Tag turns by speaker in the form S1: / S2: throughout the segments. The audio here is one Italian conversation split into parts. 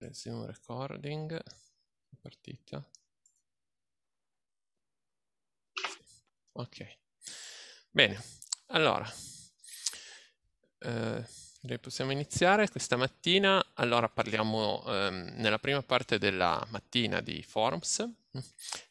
S1: Resume recording. Partita. Ok. Bene, allora. Eh, possiamo iniziare questa mattina. Allora parliamo ehm, nella prima parte della mattina di Forms,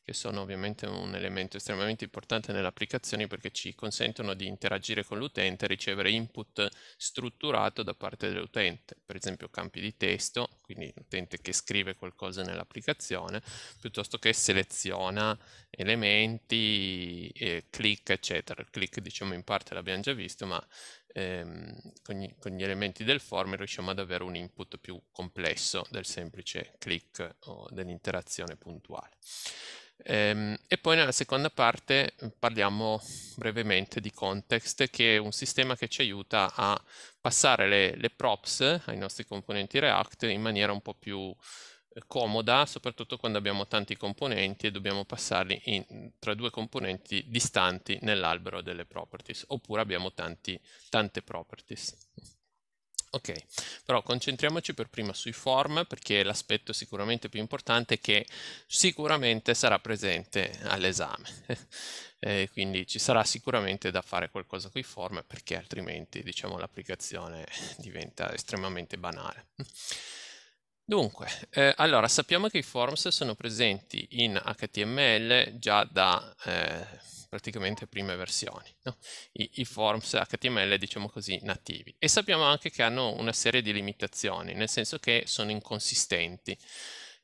S1: che sono ovviamente un elemento estremamente importante nelle applicazioni perché ci consentono di interagire con l'utente e ricevere input strutturato da parte dell'utente, per esempio campi di testo, quindi l'utente che scrive qualcosa nell'applicazione, piuttosto che seleziona elementi, click, eccetera. Il click diciamo in parte l'abbiamo già visto, ma ehm, con, gli, con, gli, elementi del form riusciamo ad avere un input più complesso del semplice click o dell'interazione puntuale. Ehm, e poi nella seconda parte parliamo brevemente di context, che è un sistema che ci aiuta a passare le, le props ai nostri componenti React in maniera un po' più comoda, soprattutto quando abbiamo tanti componenti e dobbiamo passarli in, tra due componenti distanti nell'albero delle properties, oppure abbiamo tanti, tante properties. Ok, però concentriamoci per prima sui form perché l'aspetto sicuramente più importante che sicuramente sarà presente all'esame. eh, quindi ci sarà sicuramente da fare qualcosa con i form perché altrimenti diciamo, l'applicazione diventa estremamente banale. Dunque, eh, allora sappiamo che i forms sono presenti in HTML già da eh, praticamente prime versioni, no? I, I, forms HTML diciamo così nativi e sappiamo anche che hanno una serie di limitazioni, nel senso che sono inconsistenti.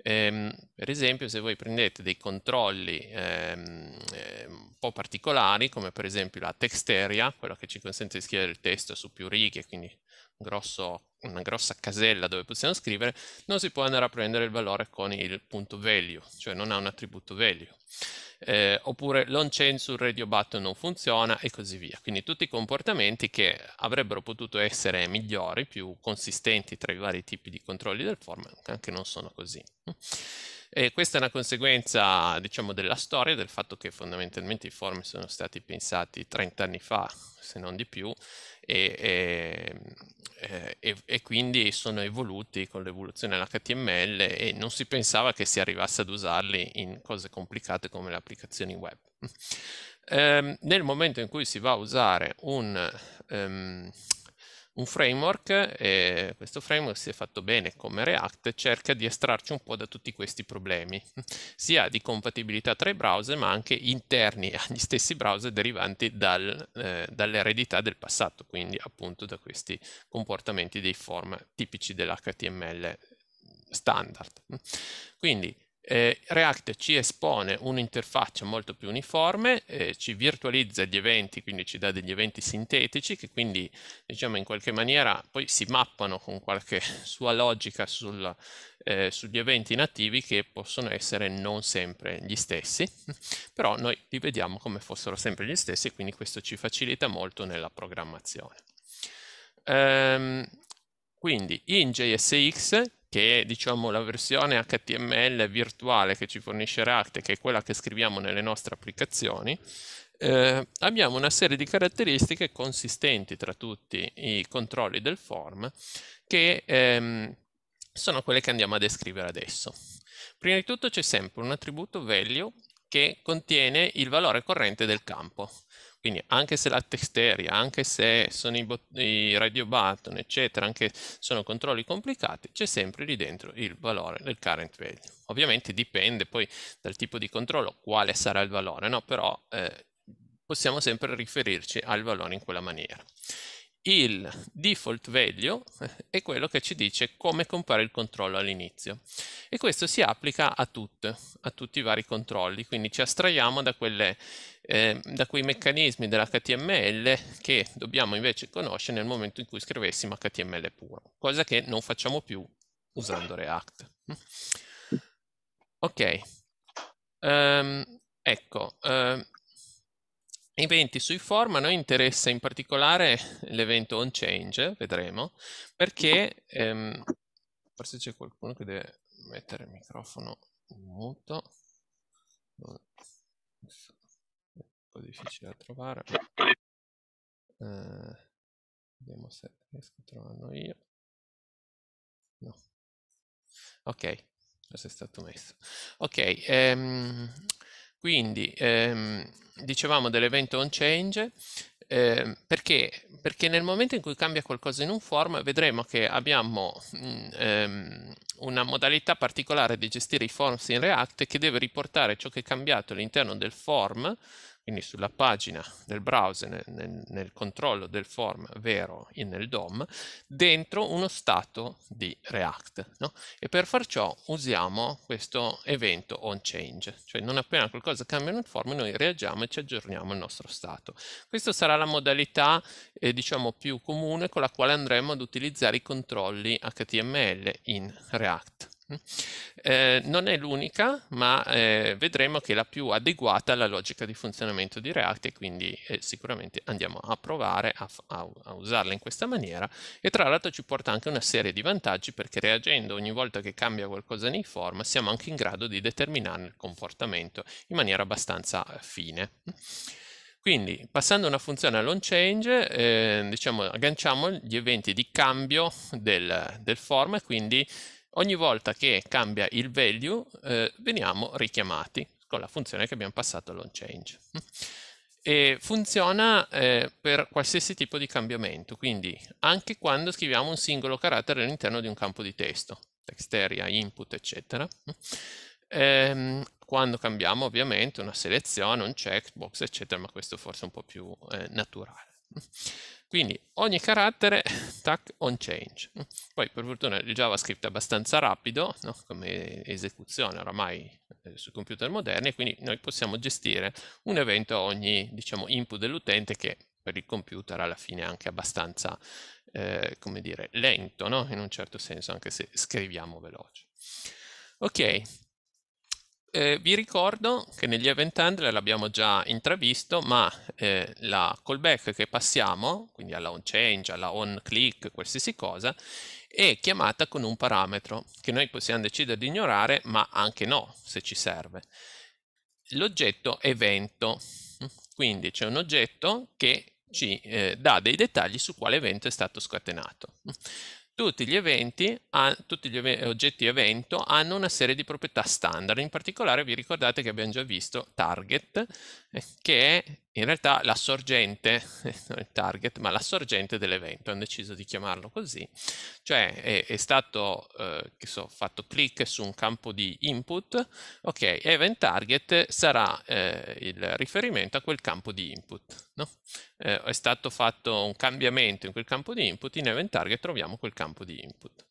S1: Ehm, per esempio se voi prendete dei controlli ehm, eh, un po' particolari come per esempio la text area, quella che ci consente di scrivere il testo su più righe, quindi grosso, una grossa casella dove possiamo scrivere, non si può andare a prendere il valore con il punto value, cioè non ha un attributo value. Eh, oppure l'on-censure radio button non funziona e così via. Quindi tutti comportamenti che avrebbero potuto essere migliori, più consistenti tra i vari tipi di controlli del form, anche non sono così. E questa è una conseguenza, diciamo, della storia, del fatto che fondamentalmente i form sono stati pensati 30 anni fa, se non di più, e, e, e, e quindi sono evoluti con l'evoluzione dell'HTML e non si pensava che si arrivasse ad usarli in cose complicate come le applicazioni web. Um, nel momento in cui si va a usare un, um, un framework, e questo framework si è fatto bene come React, cerca di estrarci un po' da tutti questi problemi, sia di compatibilità tra i browser, ma anche interni agli stessi browser derivanti dal, eh, dall'eredità del passato, quindi appunto da questi comportamenti dei form tipici dell'HTML standard. Quindi eh, React ci espone un'interfaccia molto più uniforme, eh, ci virtualizza gli eventi, quindi ci dà degli eventi sintetici che quindi diciamo in qualche maniera poi si mappano con qualche sua logica sul, eh, sugli eventi nativi che possono essere non sempre gli stessi, però noi li vediamo come fossero sempre gli stessi e quindi questo ci facilita molto nella programmazione. Ehm, quindi in JSX che è diciamo, la versione HTML virtuale che ci fornisce React, che è quella che scriviamo nelle nostre applicazioni, eh, abbiamo una serie di caratteristiche consistenti tra tutti i controlli del form che ehm, sono quelle che andiamo a descrivere adesso. Prima di tutto c'è sempre un attributo value che contiene il valore corrente del campo. Quindi anche se la text area, anche se sono i, i radio button, eccetera, anche se sono controlli complicati, c'è sempre lì dentro il valore del current value. Ovviamente dipende poi dal tipo di controllo quale sarà il valore, no? però eh, possiamo sempre riferirci al valore in quella maniera il default value è quello che ci dice come compare il controllo all'inizio. E questo si applica a, tutte, a tutti i vari controlli, quindi ci astraiamo da, quelle, eh, da quei meccanismi dell'HTML che dobbiamo invece conoscere nel momento in cui scrivessimo HTML puro, cosa che non facciamo più usando React. Ok, um, ecco, uh, eventi sui forum, a noi interessa in particolare l'evento on change, vedremo, perché ehm, forse c'è qualcuno che deve mettere il microfono in muto. È un po' difficile da trovare. Eh, vediamo se riesco a trovarlo io. No. Ok, cosa è stato messo? Ok, ehm, quindi ehm, dicevamo dell'evento onChange, eh, perché? Perché nel momento in cui cambia qualcosa in un form vedremo che abbiamo mh, ehm, una modalità particolare di gestire i forms in React che deve riportare ciò che è cambiato all'interno del form quindi sulla pagina del browser, nel, nel, nel controllo del form vero in, nel DOM, dentro uno stato di React. No? E per far ciò usiamo questo evento onChange, cioè non appena qualcosa cambia nel form noi reagiamo e ci aggiorniamo il nostro stato. Questa sarà la modalità eh, diciamo più comune con la quale andremo ad utilizzare i controlli HTML in React. Eh, non è l'unica, ma eh, vedremo che è la più adeguata alla logica di funzionamento di React e quindi eh, sicuramente andiamo a provare a, a, a, usarla in questa maniera e tra l'altro ci porta anche una serie di vantaggi perché reagendo ogni volta che cambia qualcosa nei form siamo anche in grado di determinare il comportamento in maniera abbastanza eh, fine. Quindi, passando una funzione all'onChange, eh, diciamo, agganciamo gli eventi di cambio del, del form e quindi ogni volta che cambia il value eh, veniamo richiamati con la funzione che abbiamo passato all'onChange. E funziona eh, per qualsiasi tipo di cambiamento, quindi anche quando scriviamo un singolo carattere all'interno di un campo di testo, text area, input, eccetera. Ehm, quando cambiamo ovviamente una selezione, un checkbox, eccetera, ma questo forse è un po' più eh, naturale. Quindi ogni carattere, tac, on change. Poi per fortuna il JavaScript è abbastanza rapido no? come esecuzione oramai eh, sui computer moderni, quindi noi possiamo gestire un evento a ogni diciamo, input dell'utente che per il computer alla fine è anche abbastanza, eh, come dire, lento, no? in un certo senso, anche se scriviamo veloce. Ok, eh, vi ricordo che negli event handler l'abbiamo già intravisto, ma eh, la callback che passiamo, quindi alla on change, alla on click, qualsiasi cosa, è chiamata con un parametro che noi possiamo decidere di ignorare, ma anche no, se ci serve. L'oggetto evento, quindi c'è un oggetto che ci eh, dà dei dettagli su quale evento è stato scatenato. Tutti gli, eventi, tutti gli oggetti evento hanno una serie di proprietà standard, in particolare vi ricordate che abbiamo già visto target, eh, che è in realtà la sorgente, non il target, ma la sorgente dell'evento, hanno deciso di chiamarlo così, cioè è, è stato, eh, che so, fatto clic su un campo di input, ok, event target sarà eh, il riferimento a quel campo di input, no? eh, è stato fatto un cambiamento in quel campo di input, in event target troviamo quel campo di input.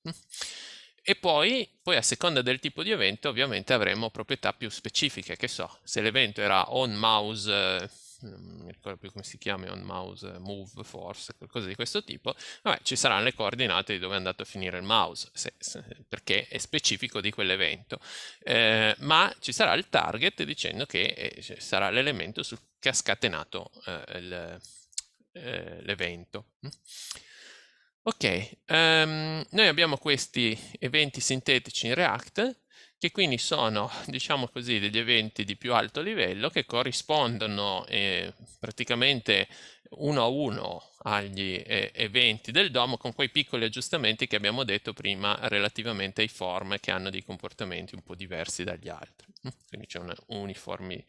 S1: E poi, poi, a seconda del tipo di evento ovviamente avremo proprietà più specifiche, che so, se l'evento era on mouse non mi ricordo più come si chiama, on mouse move force, qualcosa di questo tipo, vabbè, ci saranno le coordinate di dove è andato a finire il mouse, se, se, perché è specifico di quell'evento, eh, ma ci sarà il target dicendo che eh, sarà l'elemento che ha scatenato eh, eh l'evento. Ok, um, noi abbiamo questi eventi sintetici in React che quindi sono, diciamo così, degli eventi di più alto livello che corrispondono eh, praticamente uno a uno agli eh, eventi del DOM con quei piccoli aggiustamenti che abbiamo detto prima relativamente ai form che hanno dei comportamenti un po' diversi dagli altri. Quindi c'è una uniformi,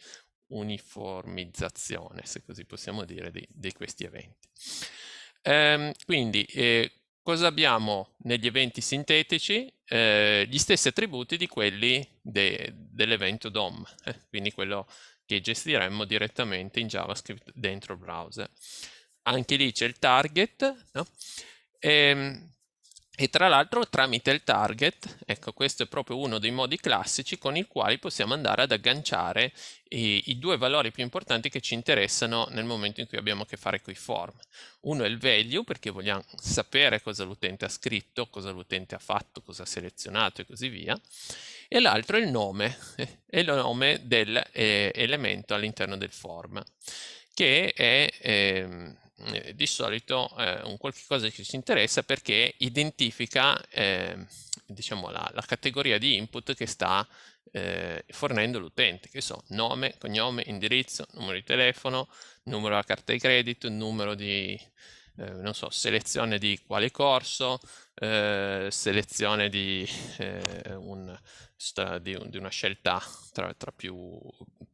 S1: uniformizzazione, se così possiamo dire, di, di questi eventi. Ehm, quindi eh, cosa abbiamo negli eventi sintetici? Eh, gli stessi attributi di quelli de, dell'evento DOM, eh, quindi quello che gestiremmo direttamente in JavaScript dentro il browser. Anche lì c'è il target, no? e, ehm, e tra l'altro tramite il target, ecco questo è proprio uno dei modi classici con i quali possiamo andare ad agganciare i, i, due valori più importanti che ci interessano nel momento in cui abbiamo a che fare con i form. Uno è il value perché vogliamo sapere cosa l'utente ha scritto, cosa l'utente ha fatto, cosa ha selezionato e così via. E l'altro è il nome, è il nome dell'elemento eh, all'interno del form, che è... Eh, eh, di solito eh, un qualche cosa che ci interessa perché identifica eh, diciamo la, la, categoria di input che sta eh, fornendo l'utente, che so, nome, cognome, indirizzo, numero di telefono, numero della carta di credito, numero di, eh, non so, selezione di quale corso, eh, selezione di, eh, un, di, di, una scelta tra, tra più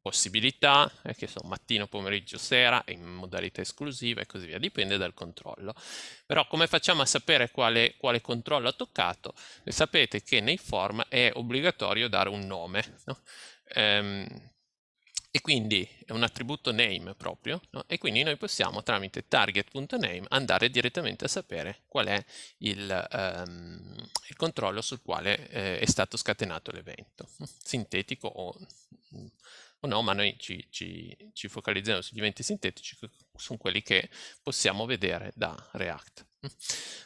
S1: possibilità, eh, che sono mattino, pomeriggio, sera, in modalità esclusiva e così via, dipende dal controllo. Però come facciamo a sapere quale, quale controllo ha toccato? sapete che nei form è obbligatorio dare un nome. No? Ehm, e quindi è un attributo name proprio, no? e quindi noi possiamo tramite target.name andare direttamente a sapere qual è il, um, il controllo sul quale eh, è stato scatenato l'evento, sintetico o, o, no, ma noi ci, ci, ci focalizziamo sugli eventi sintetici, su quelli che possiamo vedere da React.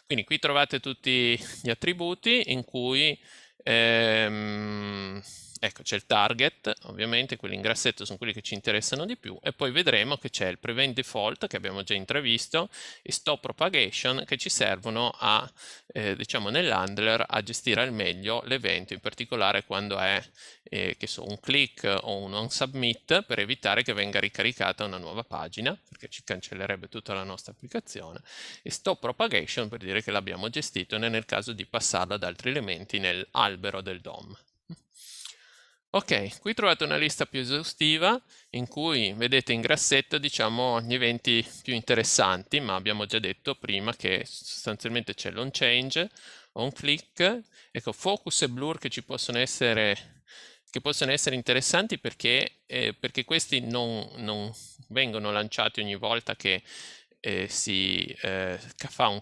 S1: Quindi qui trovate tutti gli attributi in cui ehm, Ecco, c'è il target, ovviamente, quelli in grassetto sono quelli che ci interessano di più, e poi vedremo che c'è il prevent default, che abbiamo già intravisto, e stop propagation, che ci servono a, eh, diciamo, nell'handler a gestire al meglio l'evento, in particolare quando è, eh, so, un click o un on submit, per evitare che venga ricaricata una nuova pagina, perché ci cancellerebbe tutta la nostra applicazione, e stop propagation per dire che l'abbiamo gestito nel caso di passarlo ad altri elementi nell'albero del DOM. Ok, qui trovate una lista più esaustiva in cui vedete in grassetto diciamo gli eventi più interessanti, ma abbiamo già detto prima che sostanzialmente c'è l'on change, on click, ecco focus e blur che ci possono essere, possono essere interessanti perché, eh, perché questi non, non, vengono lanciati ogni volta che eh, si eh, fa un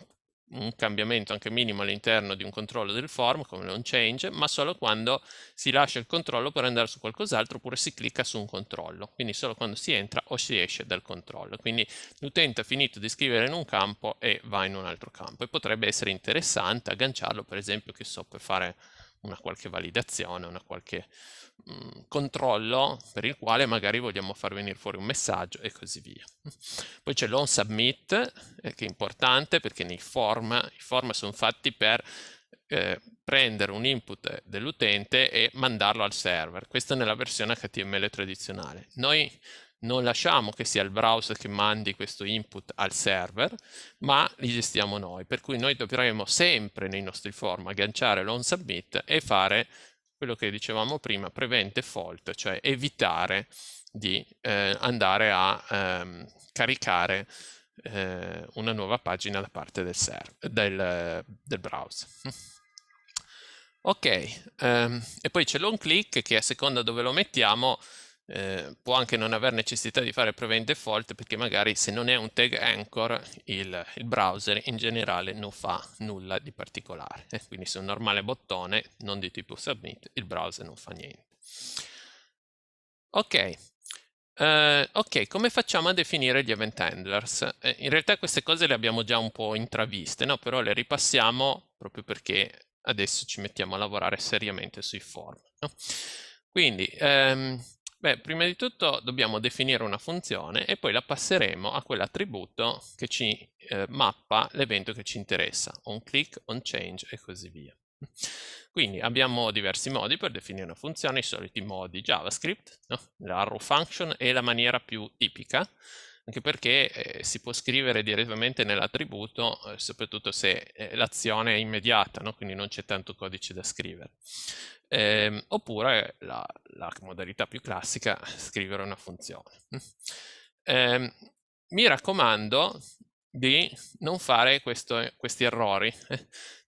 S1: un cambiamento anche minimo all'interno di un controllo del form come non change, ma solo quando si lascia il controllo per andare su qualcos'altro oppure si clicca su un controllo, quindi solo quando si entra o si esce dal controllo. Quindi l'utente ha finito di scrivere in un campo e va in un altro campo e potrebbe essere interessante agganciarlo per esempio che so per fare una qualche validazione, una qualche mh, mm, controllo per il quale magari vogliamo far venire fuori un messaggio e così via. Poi c'è l'on submit eh, che è importante perché nei form, i form sono fatti per eh, prendere un input dell'utente e mandarlo al server. Questa è nella versione HTML tradizionale. Noi non lasciamo che sia il browser che mandi questo input al server, ma li gestiamo noi. Per cui noi dovremo sempre nei nostri form agganciare l'on submit e fare quello che dicevamo prima, prevent default, cioè evitare di eh, andare a ehm, caricare eh, una nuova pagina da parte del, del, del browser. Ok, um, e poi c'è l'on click che a seconda dove lo mettiamo eh, può anche non aver necessità di fare prevent default perché magari se non è un tag anchor il, il browser in generale non fa nulla di particolare eh, quindi se un normale bottone non di tipo submit il browser non fa niente ok Uh, ok, come facciamo a definire gli event handlers? Eh, in realtà queste cose le abbiamo già un po' intraviste, no? però le ripassiamo proprio perché adesso ci mettiamo a lavorare seriamente sui form. No? Quindi, um, Beh, prima di tutto dobbiamo definire una funzione e poi la passeremo a quell'attributo che ci eh, mappa l'evento che ci interessa, on click, on change e così via. Quindi abbiamo diversi modi per definire una funzione, i soliti modi JavaScript, no? l'arrow function è la maniera più tipica, anche perché eh, si può scrivere direttamente nell'attributo, eh, soprattutto se eh, l'azione è immediata, no? quindi non c'è tanto codice da scrivere. Eh, oppure la, la, modalità più classica, scrivere una funzione. Eh, mi raccomando di non fare questo, questi errori,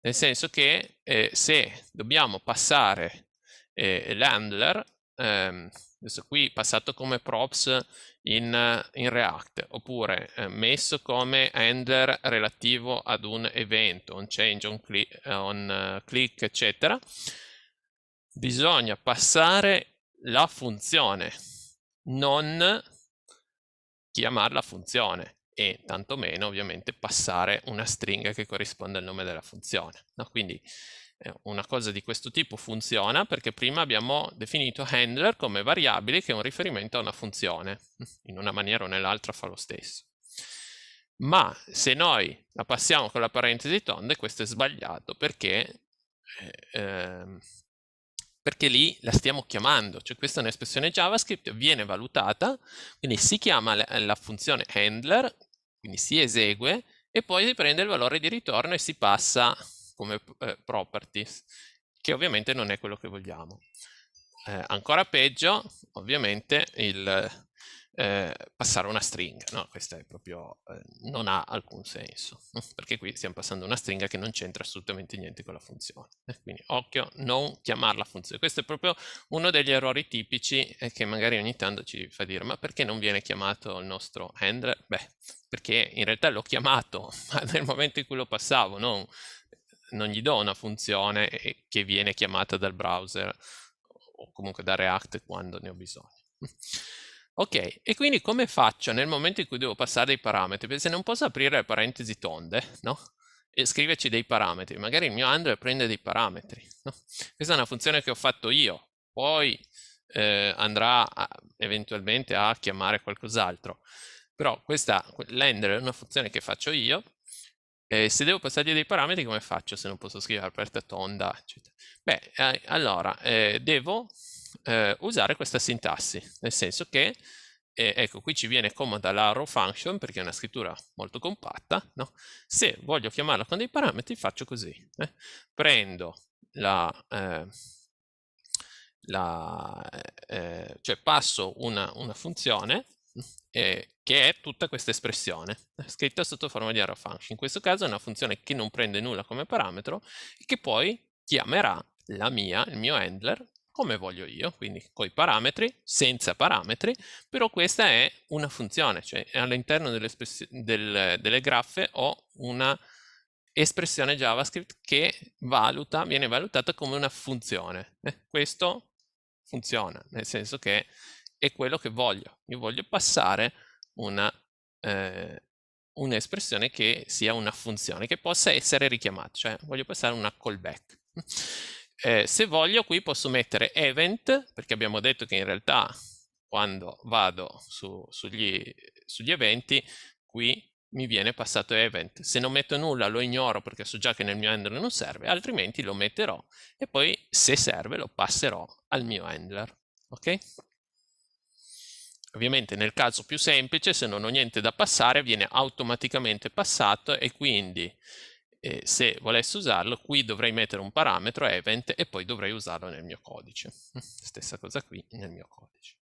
S1: nel senso che eh, se dobbiamo passare eh, l'handler, ehm, adesso qui passato come props in, in React, oppure eh, messo come handler relativo ad un evento, un change, on, click, on uh, click eccetera, bisogna passare la funzione, non chiamare la funzione e tantomeno ovviamente passare una stringa che corrisponde al nome della funzione. No? Quindi eh, una cosa di questo tipo funziona perché prima abbiamo definito handler come variabile che è un riferimento a una funzione, in una maniera o nell'altra fa lo stesso. Ma se noi la passiamo con la parentesi tonde, questo è sbagliato perché eh, ehm, perché lì la stiamo chiamando, cioè questa è un'espressione JavaScript, viene valutata, quindi si chiama la, la funzione handler, quindi si esegue e poi si prende il valore di ritorno e si passa come eh, properties, che ovviamente non è quello che vogliamo. Eh, ancora peggio, ovviamente, il eh, passare una stringa, no? Questo è proprio, eh, non ha alcun senso, perché qui stiamo passando una stringa che non c'entra assolutamente niente con la funzione. Eh, quindi occhio, non chiamarla funzione. Questo è proprio uno degli errori tipici eh, che magari ogni tanto ci fa dire, ma perché non viene chiamato il nostro handler? Beh, perché in realtà l'ho chiamato, ma nel momento in cui lo passavo, non, non gli do una funzione che viene chiamata dal browser o comunque da React quando ne ho bisogno. Ok, e quindi come faccio nel momento in cui devo passare dei parametri? Perché se non posso aprire parentesi tonde, no? E scriverci dei parametri, magari il mio handler prende dei parametri, no? Questa è una funzione che ho fatto io, poi eh, andrà a, eventualmente a chiamare qualcos'altro. Però questa, l'handler è una funzione che faccio io, e se devo passargli dei parametri come faccio se non posso scrivere aperta tonda, eccetera? Beh, eh, allora, eh, devo eh, usare questa sintassi, nel senso che, eh, ecco, qui ci viene comoda la row function perché è una scrittura molto compatta, no? Se voglio chiamarla con dei parametri faccio così, eh? prendo la, eh, la eh, cioè passo una, una funzione che è tutta questa espressione, scritta sotto forma di arrow function. In questo caso è una funzione che non prende nulla come parametro e che poi chiamerà la mia, il mio handler, come voglio io, quindi con i parametri, senza parametri, però questa è una funzione, cioè all'interno del, delle graffe ho una espressione JavaScript che valuta, viene valutata come una funzione. Eh, questo funziona, nel senso che è quello che voglio. Io voglio passare una, eh, un'espressione che sia una funzione, che possa essere richiamata, cioè voglio passare una callback. Eh, se voglio qui posso mettere event, perché abbiamo detto che in realtà quando vado su, sugli, sugli eventi, qui mi viene passato event. Se non metto nulla lo ignoro perché so già che nel mio handler non serve, altrimenti lo metterò e poi se serve lo passerò al mio handler. Ok? Ovviamente nel caso più semplice, se non ho niente da passare, viene automaticamente passato e quindi eh, se volessi usarlo, qui dovrei mettere un parametro event e poi dovrei usarlo nel mio codice. Stessa cosa qui nel mio codice.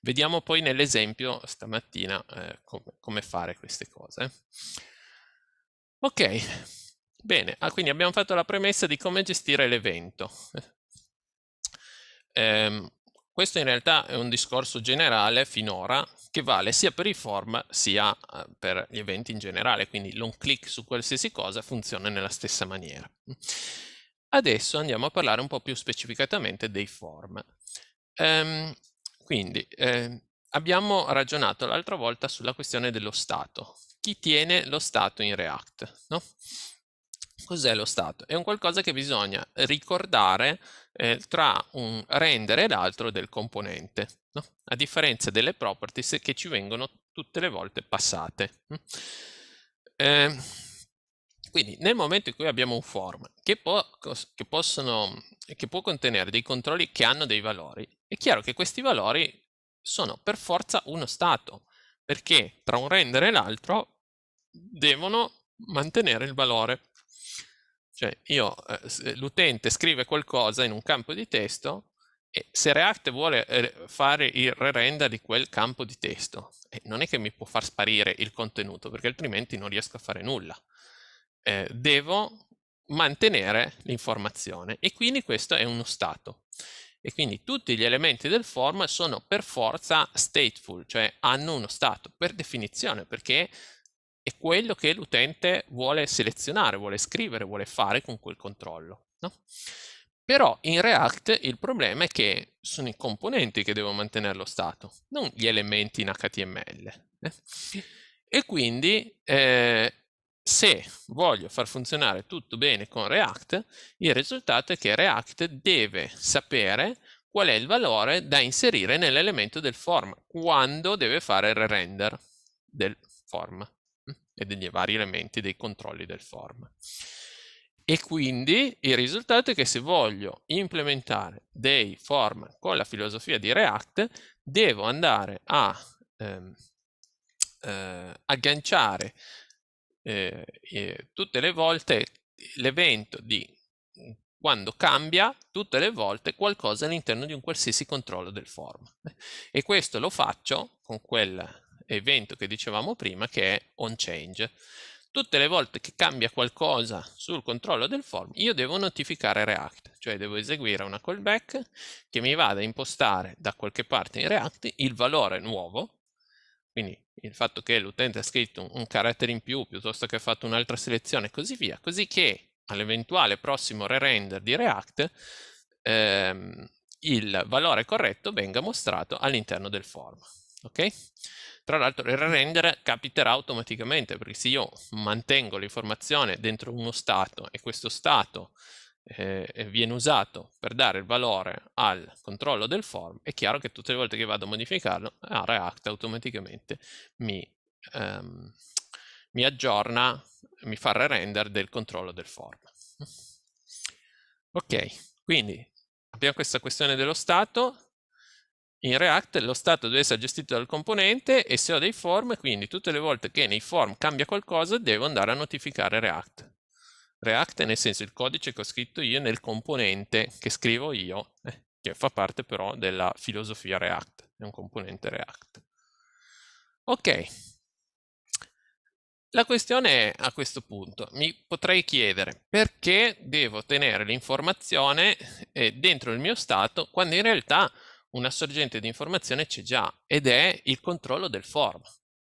S1: Vediamo poi nell'esempio stamattina eh, come, come, fare queste cose. Ok, bene, ah, quindi abbiamo fatto la premessa di come gestire l'evento. Eh, questo in realtà è un discorso generale finora che vale sia per i form sia eh, per gli eventi in generale, quindi l'on click su qualsiasi cosa funziona nella stessa maniera. Adesso andiamo a parlare un po' più specificatamente dei form. Um, quindi eh, abbiamo ragionato l'altra volta sulla questione dello stato. Chi tiene lo stato in React? No? Cos'è lo stato? È un qualcosa che bisogna ricordare eh, tra un render e l'altro del componente, no? a differenza delle properties che ci vengono tutte le volte passate. Eh, quindi nel momento in cui abbiamo un form che può, che, possono, che può contenere dei controlli che hanno dei valori, è chiaro che questi valori sono per forza uno stato, perché tra un render e l'altro devono mantenere il valore. Cioè io, eh, l'utente scrive qualcosa in un campo di testo e se React vuole eh, fare il re-render di quel campo di testo, eh, non è che mi può far sparire il contenuto perché altrimenti non riesco a fare nulla. Eh, devo mantenere l'informazione e quindi questo è uno stato. E quindi tutti gli elementi del form sono per forza stateful, cioè hanno uno stato per definizione, perché è quello che l'utente vuole selezionare, vuole scrivere, vuole fare con quel controllo. No? Però in React il problema è che sono i componenti che devono mantenere lo stato, non gli elementi in HTML. Eh? E quindi eh, se voglio far funzionare tutto bene con React, il risultato è che React deve sapere qual è il valore da inserire nell'elemento del form quando deve fare il render del form e degli vari elementi dei controlli del form. E quindi il risultato è che se voglio implementare dei form con la filosofia di React, devo andare a ehm, eh, agganciare eh, eh, tutte le volte l'evento di quando cambia tutte le volte qualcosa all'interno di un qualsiasi controllo del form. E questo lo faccio con quell'evento che dicevamo prima che è onChange. Tutte le volte che cambia qualcosa sul controllo del form, io devo notificare React, cioè devo eseguire una callback che mi vada a impostare da qualche parte in React il valore nuovo, quindi il fatto che l'utente ha scritto un, carattere in più piuttosto che ha fatto un'altra selezione e così via, così che all'eventuale prossimo re-render di React ehm, il valore corretto venga mostrato all'interno del form. Ok? Tra l'altro il re-render capiterà automaticamente perché se io mantengo l'informazione dentro uno stato e questo stato eh, viene usato per dare il valore al controllo del form, è chiaro che tutte le volte che vado a modificarlo, ah, React automaticamente mi, ehm, mi aggiorna mi fa il render del controllo del form. Ok, quindi abbiamo questa questione dello stato. In React lo stato deve essere gestito dal componente e se ho dei form, quindi tutte le volte che nei form cambia qualcosa, devo andare a notificare React. React nel senso il codice che ho scritto io nel componente che scrivo io, eh, che fa parte però della filosofia React, è un componente React. Ok, la questione è a questo punto, mi potrei chiedere perché devo tenere l'informazione eh, dentro il mio stato quando in realtà una sorgente di informazione c'è già ed è il controllo del form.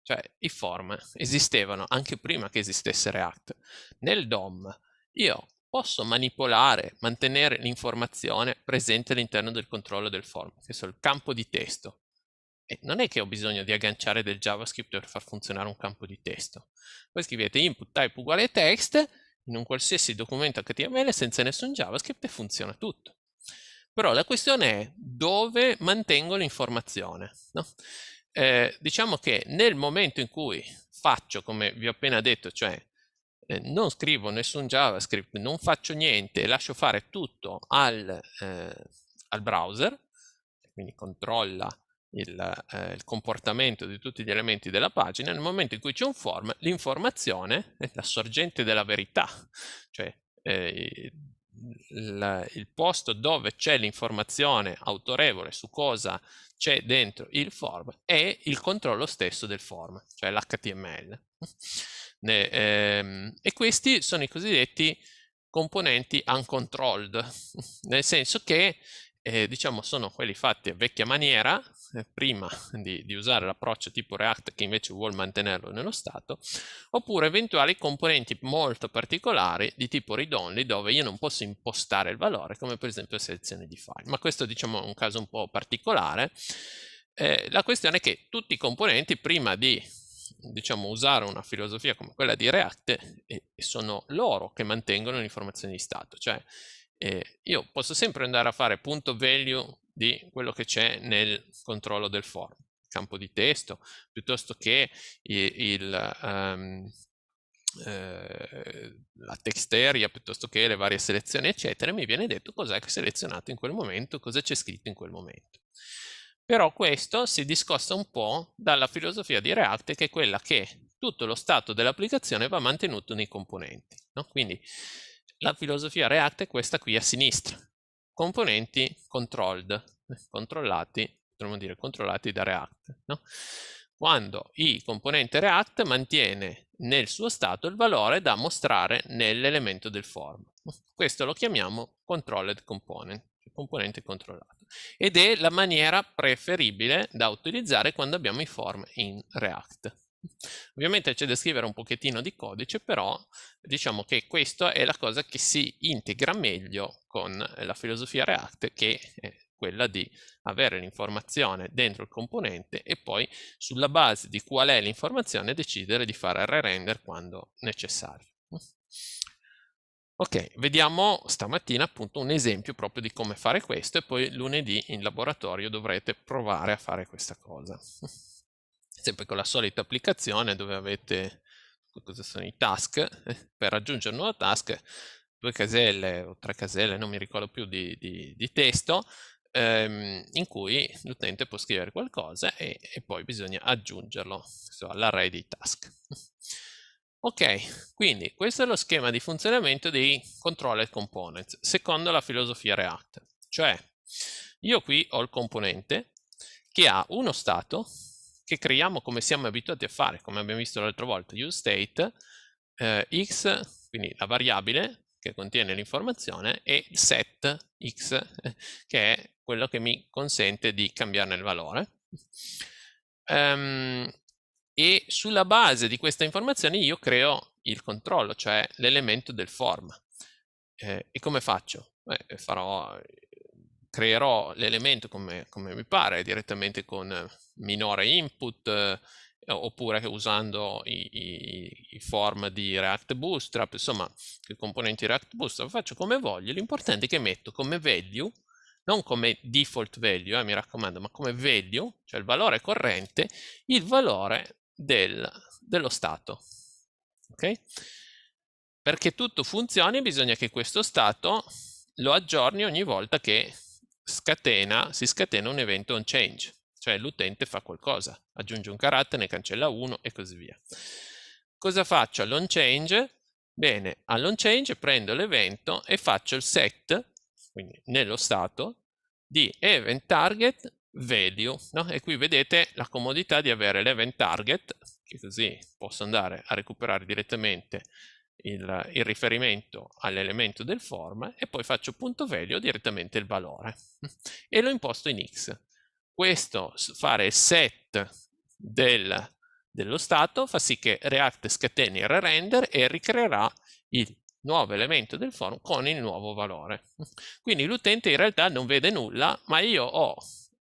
S1: Cioè i form esistevano anche prima che esistesse React. Nel DOM io posso manipolare, mantenere l'informazione presente all'interno del controllo del form, che è il campo di testo. E non è che ho bisogno di agganciare del JavaScript per far funzionare un campo di testo. Voi scrivete input type uguale text in un qualsiasi documento HTML senza nessun JavaScript e funziona tutto. Però la questione è dove mantengo l'informazione. No? Eh, diciamo che nel momento in cui faccio, come vi ho appena detto, cioè eh, non scrivo nessun JavaScript, non faccio niente, lascio fare tutto al, eh, al browser, quindi controlla il, eh, il, comportamento di tutti gli elementi della pagina, nel momento in cui c'è un form, l'informazione è la sorgente della verità, cioè eh, il, il, posto dove c'è l'informazione autorevole su cosa c'è dentro il form è il controllo stesso del form, cioè l'HTML. Ne, ehm, e questi sono i cosiddetti componenti uncontrolled, nel senso che eh, diciamo sono quelli fatti a vecchia maniera, eh, prima di, di usare l'approccio tipo React che invece vuole mantenerlo nello stato, oppure eventuali componenti molto particolari di tipo read-only dove io non posso impostare il valore, come per esempio selezione di file. Ma questo diciamo è un caso un po' particolare. Eh, la questione è che tutti i componenti prima di diciamo, usare una filosofia come quella di React eh, sono loro che mantengono l'informazione di stato, cioè eh, io posso sempre andare a fare punto value di quello che c'è nel controllo del form, campo di testo, piuttosto che il, il um, eh, la text area, piuttosto che le varie selezioni, eccetera, mi viene detto cos'è che è selezionato in quel momento, cosa c'è scritto in quel momento. Però questo si discosta un po' dalla filosofia di React, che è quella che tutto lo stato dell'applicazione va mantenuto nei componenti. No? Quindi la filosofia React è questa qui a sinistra componenti controlled, controllati, potremmo dire controllati da React. No? Quando il componente React mantiene nel suo stato il valore da mostrare nell'elemento del form. Questo lo chiamiamo controlled component, cioè componente controllato. Ed è la maniera preferibile da utilizzare quando abbiamo i form in React. Ovviamente c'è da scrivere un pochettino di codice, però diciamo che questa è la cosa che si integra meglio con la filosofia React, che è quella di avere l'informazione dentro il componente e poi sulla base di qual è l'informazione decidere di fare re-render quando necessario. Ok, vediamo stamattina appunto un esempio proprio di come fare questo e poi lunedì in laboratorio dovrete provare a fare questa cosa sempre con la solita applicazione dove avete cosa sono i task eh, per raggiungere un nuovo task due caselle o tre caselle non mi ricordo più di, di, di testo ehm, in cui l'utente può scrivere qualcosa e, e poi bisogna aggiungerlo all'array dei task Ok, quindi questo è lo schema di funzionamento dei controller components, secondo la filosofia React. Cioè, io qui ho il componente che ha uno stato che creiamo come siamo abituati a fare, come abbiamo visto l'altra volta, useState, eh, x, quindi la variabile che contiene l'informazione, e set x, che è quello che mi consente di cambiarne il valore. Um, e sulla base di questa informazione io creo il controllo, cioè l'elemento del form. Eh, e come faccio? Beh, farò, creerò l'elemento come, come, mi pare, direttamente con minore input, eh, oppure usando i, i, i, form di React Bootstrap, insomma, i componenti React Bootstrap, faccio come voglio, l'importante è che metto come value non come default value, eh, mi raccomando, ma come value, cioè il valore corrente, il valore del, dello stato. Ok? Perché tutto funzioni bisogna che questo stato lo aggiorni ogni volta che scatena, si scatena un evento on change, cioè l'utente fa qualcosa, aggiunge un carattere, ne cancella uno e così via. Cosa faccio all'on change? Bene, all'on change prendo l'evento e faccio il set, quindi nello stato, di event target value, no? E qui vedete la comodità di avere l'event target, che così posso andare a recuperare direttamente il, il riferimento all'elemento del form e poi faccio punto value direttamente il valore e lo imposto in x. Questo fare set del, dello stato fa sì che React scateni il render e ricreerà il nuovo elemento del form con il nuovo valore. Quindi l'utente in realtà non vede nulla, ma io ho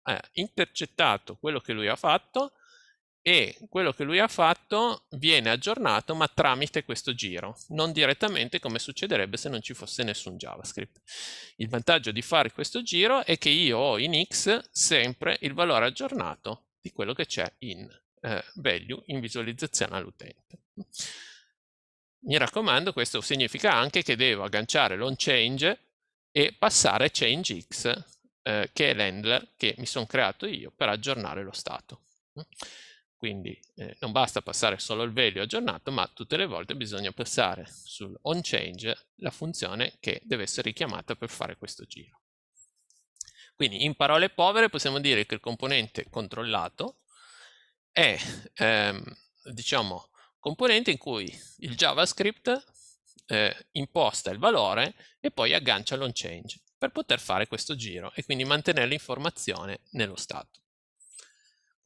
S1: eh, intercettato quello che lui ha fatto e quello che lui ha fatto viene aggiornato ma tramite questo giro, non direttamente come succederebbe se non ci fosse nessun JavaScript. Il vantaggio di fare questo giro è che io ho in X sempre il valore aggiornato di quello che c'è in eh, value in visualizzazione all'utente. Mi raccomando, questo significa anche che devo agganciare l'onChange e passare changeX, eh, che è l'handler che mi sono creato io per aggiornare lo stato. Quindi eh, non basta passare solo il value aggiornato, ma tutte le volte bisogna passare sul onChange la funzione che deve essere richiamata per fare questo giro. Quindi in parole povere possiamo dire che il componente controllato è ehm, diciamo componente in cui il JavaScript eh, imposta il valore e poi aggancia l'onChange per poter fare questo giro e quindi mantenere l'informazione nello stato.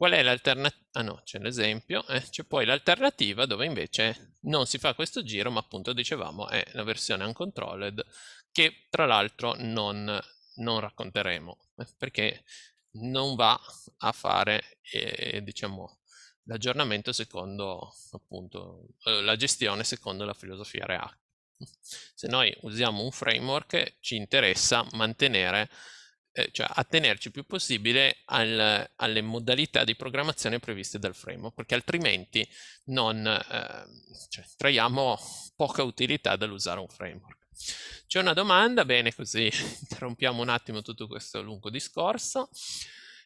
S1: Qual è l'alternativa? Ah no, c'è l'esempio, eh, c'è poi l'alternativa dove invece non si fa questo giro, ma appunto dicevamo è la versione uncontrolled che tra l'altro non, non, racconteremo eh, perché non va a fare eh, diciamo l'aggiornamento secondo appunto eh, la gestione secondo la filosofia React. Se noi usiamo un framework ci interessa mantenere eh, cioè attenerci più possibile al, alle modalità di programmazione previste dal framework, perché altrimenti non eh, cioè, traiamo poca utilità dall'usare un framework. C'è una domanda, bene così interrompiamo un attimo tutto questo lungo discorso.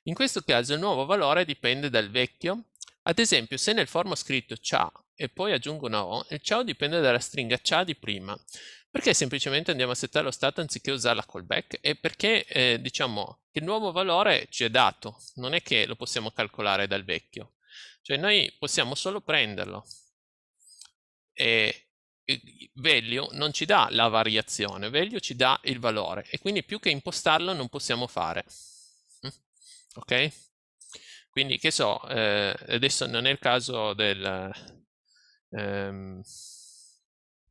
S1: In questo caso il nuovo valore dipende dal vecchio ad esempio, se nel form ho scritto ciao e poi aggiungo una O, il ciao dipende dalla stringa ciao di prima. Perché semplicemente andiamo a settare lo stato anziché usare la callback? E perché eh, diciamo che il nuovo valore ci è dato, non è che lo possiamo calcolare dal vecchio. Cioè noi possiamo solo prenderlo. E value non ci dà la variazione, value ci dà il valore e quindi più che impostarlo non possiamo fare. Mm? Ok? Quindi, che so, eh, adesso non è il caso del... Ehm,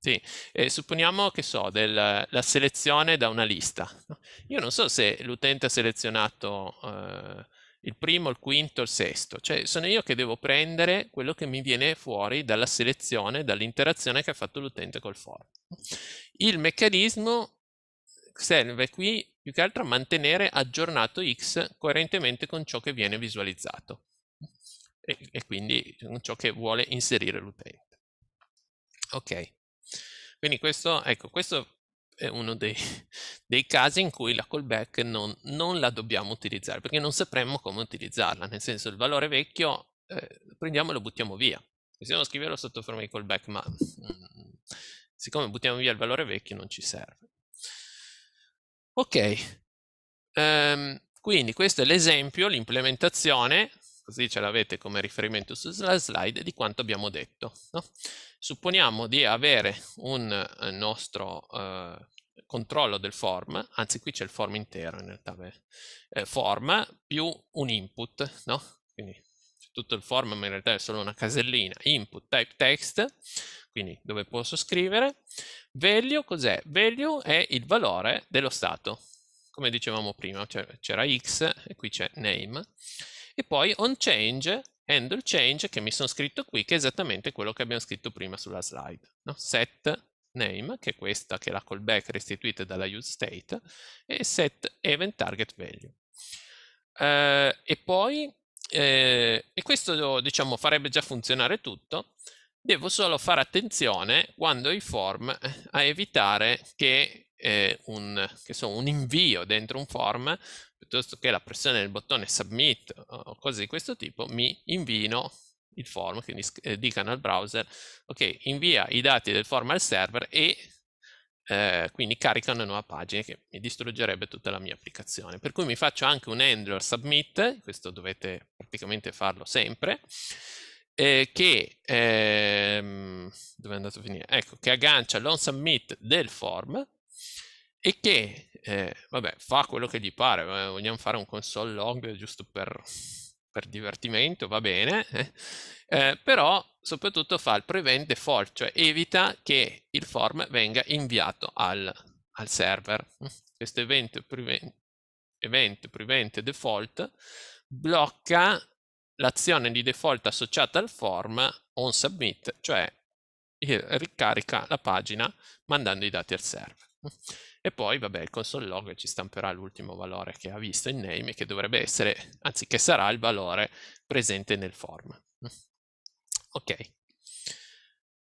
S1: sì, eh, supponiamo che so, della selezione da una lista. Io non so se l'utente ha selezionato eh, il primo, il quinto, il sesto, cioè sono io che devo prendere quello che mi viene fuori dalla selezione, dall'interazione che ha fatto l'utente col form. Il meccanismo serve qui più che altro a mantenere aggiornato x coerentemente con ciò che viene visualizzato e, e quindi con ciò che vuole inserire l'utente. Ok, quindi questo, ecco, questo è uno dei, dei, casi in cui la callback non, non, la dobbiamo utilizzare perché non sapremmo come utilizzarla, nel senso il valore vecchio eh, prendiamo e lo buttiamo via. possiamo scriverlo sotto forma di callback, ma mm, siccome buttiamo via il valore vecchio non ci serve. Ok, um, quindi questo è l'esempio, l'implementazione, così ce l'avete come riferimento sulla slide, di quanto abbiamo detto. No? Supponiamo di avere un eh, nostro uh, controllo del form, anzi qui c'è il form intero in realtà, beh, eh, form più un input, no? Quindi tutto il form ma in realtà è solo una casellina, input type text, quindi dove posso scrivere. Value cos'è? Value è il valore dello stato, come dicevamo prima, c'era x e qui c'è name. E poi on change, handle change, che mi sono scritto qui, che è esattamente quello che abbiamo scritto prima sulla slide. No? Set name, che è questa, che è la callback restituita dalla use state, e set event target value. Uh, e poi, eh, e questo diciamo farebbe già funzionare tutto, devo solo fare attenzione quando i form a evitare che, eh, un, che so, un invio dentro un form piuttosto che la pressione del bottone submit o cose di questo tipo mi invino il form, quindi eh, dicano al browser, ok, invia i dati del form al server e eh, quindi carica una nuova pagina che mi distruggerebbe tutta la mia applicazione. Per cui mi faccio anche un handler submit, questo dovete praticamente farlo sempre, eh, che, ehm, dove è andato a finire? Ecco, che aggancia l'on submit del form e che, eh, vabbè, fa quello che gli pare, vogliamo fare un console log giusto per per divertimento, va bene, eh, però soprattutto fa il prevent default, cioè evita che il form venga inviato al, al server. Questo event prevent, event prevent default blocca l'azione di default associata al form on submit, cioè ricarica la pagina mandando i dati al server. E poi, vabbè, il console log ci stamperà l'ultimo valore che ha visto in name, che dovrebbe essere, anzi che sarà il valore presente nel form. Ok.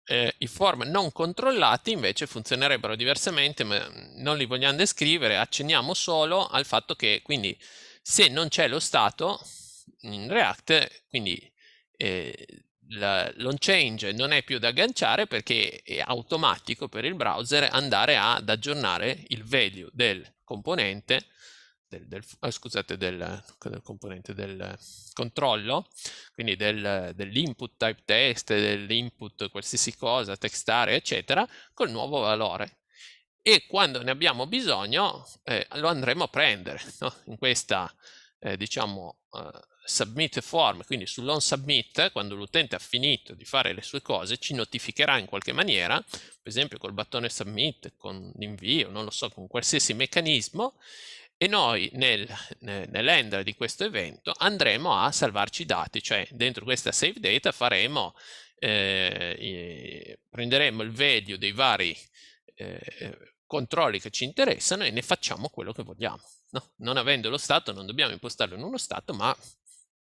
S1: Eh, I form non controllati invece funzionerebbero diversamente, ma non li vogliamo descrivere, accenniamo solo al fatto che, quindi, se non c'è lo stato in React, quindi eh, l'on-change non è più da agganciare perché è automatico per il browser andare ad aggiornare il value del componente del, del, oh, scusate, del, del, componente del controllo, quindi del, dell'input type text, dell'input qualsiasi cosa, text area, eccetera, col nuovo valore. E quando ne abbiamo bisogno eh, lo andremo a prendere no? in questa, eh, diciamo, eh, submit form, quindi sull'on submit, quando l'utente ha finito di fare le sue cose, ci notificherà in qualche maniera, per esempio col bottone submit, con l'invio, non lo so, con qualsiasi meccanismo, e noi nel, nell'ender di questo evento andremo a salvarci i dati, cioè dentro questa save data faremo, eh, prenderemo il value dei vari eh, controlli che ci interessano e ne facciamo quello che vogliamo. No? Non avendo lo stato non dobbiamo impostarlo in uno stato, ma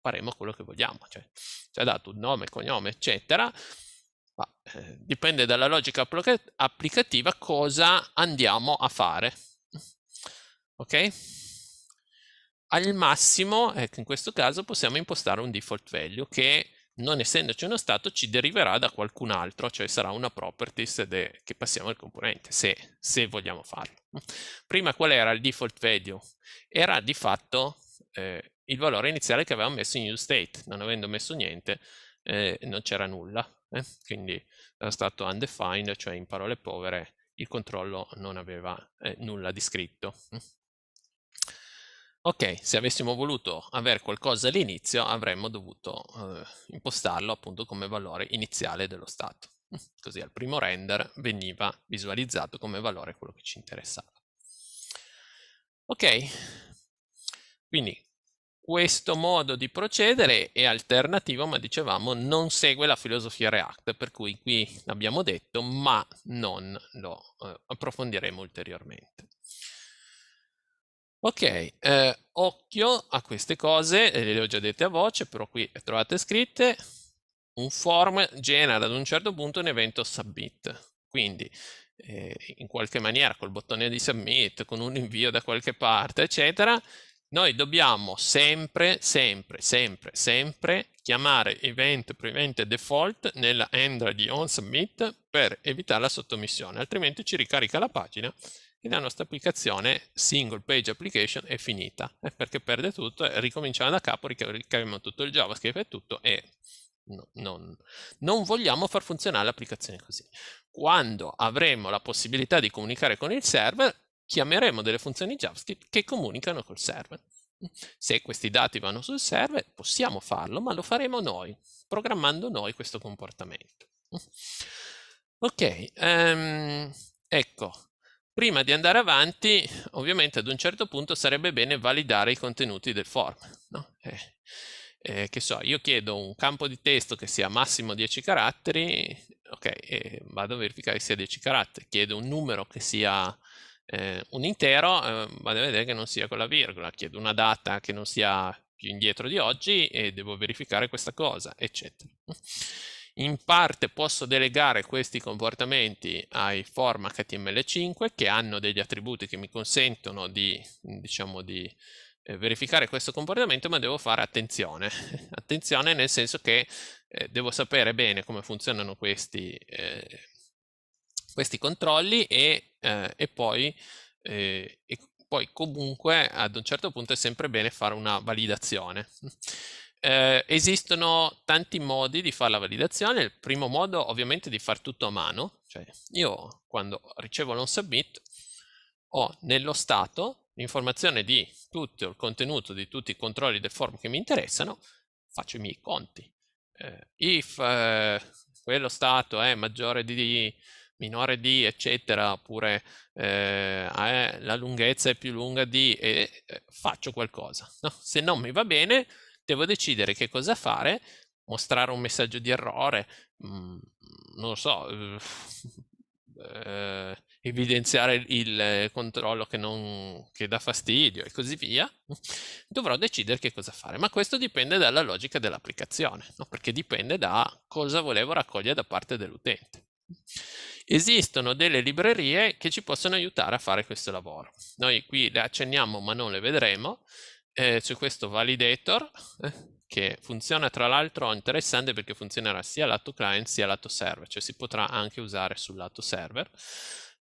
S1: faremo quello che vogliamo, cioè ci ha dato un nome, cognome, eccetera, ma eh, dipende dalla logica applicativa cosa andiamo a fare. Ok? Al massimo, ecco, in questo caso possiamo impostare un default value che non essendoci uno stato ci deriverà da qualcun altro, cioè sarà una properties de, che passiamo al componente, se, se, vogliamo farlo. Prima qual era il default value? Era di fatto eh, il valore iniziale che avevamo messo in useState, non avendo messo niente eh, non c'era nulla, eh? quindi era stato undefined, cioè in parole povere il controllo non aveva eh, nulla di scritto. Ok, se avessimo voluto avere qualcosa all'inizio avremmo dovuto eh, impostarlo appunto come valore iniziale dello stato. Così al primo render veniva visualizzato come valore quello che ci interessava. Ok, quindi questo modo di procedere è alternativo, ma dicevamo non segue la filosofia React, per cui qui l'abbiamo detto, ma non lo eh, approfondiremo ulteriormente. Ok, eh, occhio a queste cose, le ho già dette a voce, però qui le trovate scritte. Un form genera ad un certo punto un evento submit, quindi eh, in qualche maniera col bottone di submit, con un invio da qualche parte, eccetera, noi dobbiamo sempre, sempre, sempre, sempre chiamare event prevent default nella handler di onSubmit per evitare la sottomissione, altrimenti ci ricarica la pagina e la nostra applicazione single page application è finita, eh, perché perde tutto e ricominciamo da capo, ricarichiamo tutto il JavaScript e tutto e no, non, non vogliamo far funzionare l'applicazione così. Quando avremo la possibilità di comunicare con il server, chiameremo delle funzioni JavaScript che comunicano col server. Se questi dati vanno sul server, possiamo farlo, ma lo faremo noi, programmando noi questo comportamento. Ok, um, ecco, prima di andare avanti, ovviamente ad un certo punto sarebbe bene validare i contenuti del form. No? Eh, eh, che so, io chiedo un campo di testo che sia massimo 10 caratteri, ok, e vado a verificare che sia 10 caratteri, chiedo un numero che sia eh, un intero, eh, vado a vedere che non sia con la virgola, chiedo una data che non sia più indietro di oggi e devo verificare questa cosa, eccetera. In parte posso delegare questi comportamenti ai form HTML5 che hanno degli attributi che mi consentono di, diciamo, di eh, verificare questo comportamento, ma devo fare attenzione. attenzione nel senso che eh, devo sapere bene come funzionano questi, eh, questi controlli e, eh, e, poi, eh, e, poi, comunque ad un certo punto è sempre bene fare una validazione. Eh, esistono tanti modi di fare la validazione. Il primo modo ovviamente è di fare tutto a mano, cioè io quando ricevo l'on submit ho nello stato l'informazione di tutto il contenuto di tutti i controlli del form che mi interessano, faccio i miei conti. Eh, if eh, quello stato è maggiore di minore di eccetera oppure eh, la lunghezza è più lunga di e eh, faccio qualcosa no? se non mi va bene devo decidere che cosa fare mostrare un messaggio di errore mh, mm, non lo so eh, evidenziare il controllo che, non, che dà fastidio e così via, dovrò decidere che cosa fare. Ma questo dipende dalla logica dell'applicazione, no? perché dipende da cosa volevo raccogliere da parte dell'utente. Esistono delle librerie che ci possono aiutare a fare questo lavoro. Noi qui le accenniamo ma non le vedremo. Eh, c'è questo validator che funziona tra l'altro interessante perché funzionerà sia lato client sia lato server, cioè si potrà anche usare sul lato server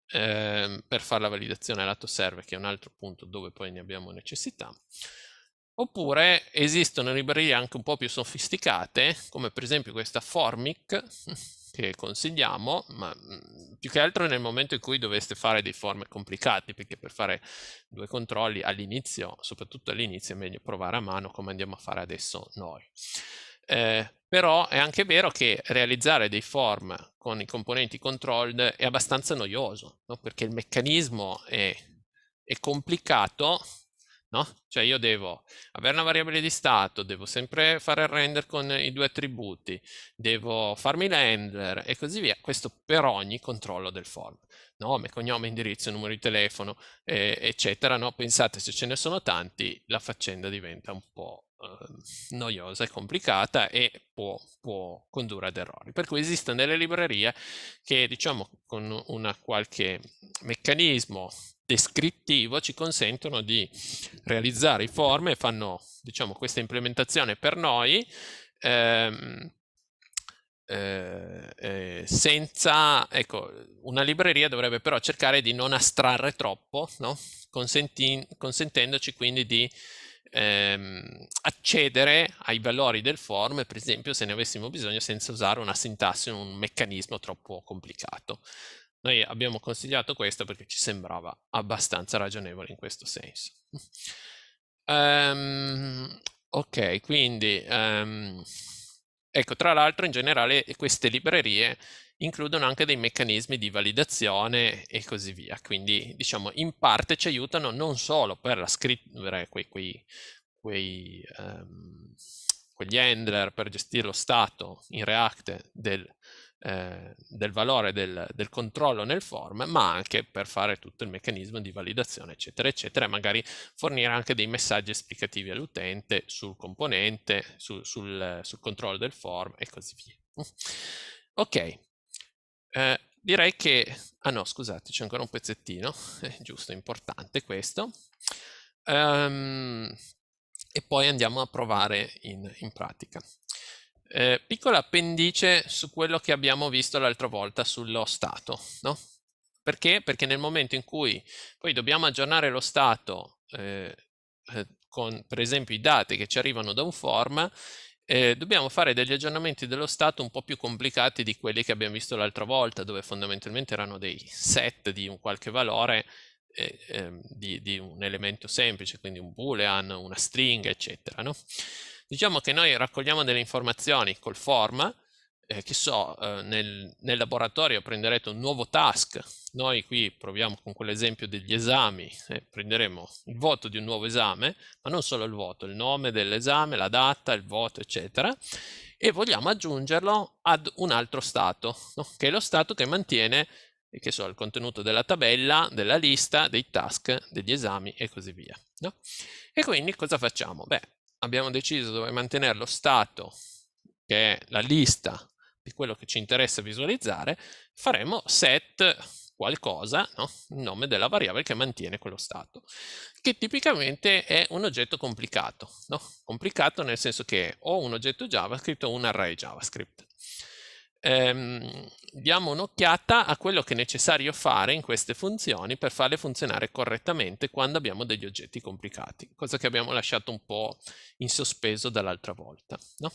S1: eh, per fare la validazione lato server, che è un altro punto dove poi ne abbiamo necessità. Oppure esistono librerie anche un po' più sofisticate, come per esempio questa Formic, che consigliamo, ma mm, più che altro nel momento in cui doveste fare dei form complicati, perché per fare due controlli all'inizio, soprattutto all'inizio, è meglio provare a mano come andiamo a fare adesso noi. Eh, però è anche vero che realizzare dei form con i componenti controlled è abbastanza noioso, no? perché il meccanismo è, è complicato No? Cioè io devo avere una variabile di stato, devo sempre fare il render con i due attributi, devo farmi l'handler e così via. Questo per ogni controllo del form. Nome, cognome, indirizzo, numero di telefono, eh, eccetera. No? Pensate, se ce ne sono tanti, la faccenda diventa un po' eh, noiosa e complicata e può, può, condurre ad errori. Per cui esistono delle librerie che, diciamo, con una qualche meccanismo descrittivo ci consentono di realizzare i form e fanno diciamo questa implementazione per noi ehm, eh, eh, senza ecco una libreria dovrebbe però cercare di non astrarre troppo no? consentendoci quindi di ehm, accedere ai valori del form per esempio se ne avessimo bisogno senza usare una sintassi un meccanismo troppo complicato noi abbiamo consigliato questo perché ci sembrava abbastanza ragionevole in questo senso. Um, ok, quindi um, ecco, tra l'altro in generale queste librerie includono anche dei meccanismi di validazione e così via, quindi diciamo in parte ci aiutano non solo per scrivere quei, quei, quei um, quegli handler per gestire lo stato in React del, eh, del valore del, del, controllo nel form, ma anche per fare tutto il meccanismo di validazione, eccetera, eccetera, e magari fornire anche dei messaggi esplicativi all'utente sul componente, su, sul, sul, controllo del form e così via. Ok, eh, direi che... Ah no, scusate, c'è ancora un pezzettino, è giusto, importante questo. Um, e poi andiamo a provare in, in pratica. Eh, piccola appendice su quello che abbiamo visto l'altra volta sullo stato, no? Perché? Perché nel momento in cui poi dobbiamo aggiornare lo stato eh, eh con per esempio i dati che ci arrivano da un form, eh, dobbiamo fare degli aggiornamenti dello stato un po' più complicati di quelli che abbiamo visto l'altra volta, dove fondamentalmente erano dei set di un qualche valore eh, ehm, di, di, un elemento semplice, quindi un boolean, una string, eccetera. No? Diciamo che noi raccogliamo delle informazioni col form, eh, che so, eh, nel, nel, laboratorio prenderete un nuovo task, noi qui proviamo con quell'esempio degli esami, eh, prenderemo il voto di un nuovo esame, ma non solo il voto, il nome dell'esame, la data, il voto, eccetera, e vogliamo aggiungerlo ad un altro stato, no? che è lo stato che mantiene che so, il contenuto della tabella, della lista, dei task, degli esami e così via. No? E quindi cosa facciamo? Beh, abbiamo deciso dove mantenere lo stato, che è la lista di quello che ci interessa visualizzare, faremo set qualcosa, no? il nome della variabile che mantiene quello stato, che tipicamente è un oggetto complicato, no? complicato nel senso che ho un oggetto JavaScript o un array JavaScript. Ehm, diamo un'occhiata a quello che è necessario fare in queste funzioni per farle funzionare correttamente quando abbiamo degli oggetti complicati, cosa che abbiamo lasciato un po' in sospeso dall'altra volta. No?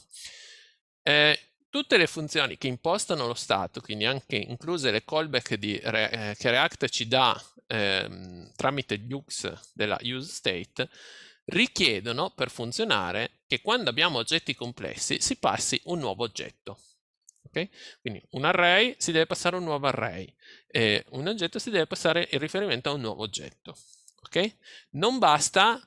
S1: Eh, tutte le funzioni che impostano lo stato, quindi anche incluse le callback di, eh, che React ci dà ehm, tramite gli hooks della useState, richiedono per funzionare che quando abbiamo oggetti complessi si passi un nuovo oggetto. Okay? Quindi un array si deve passare un nuovo array, e un oggetto si deve passare il riferimento a un nuovo oggetto. Okay? Non basta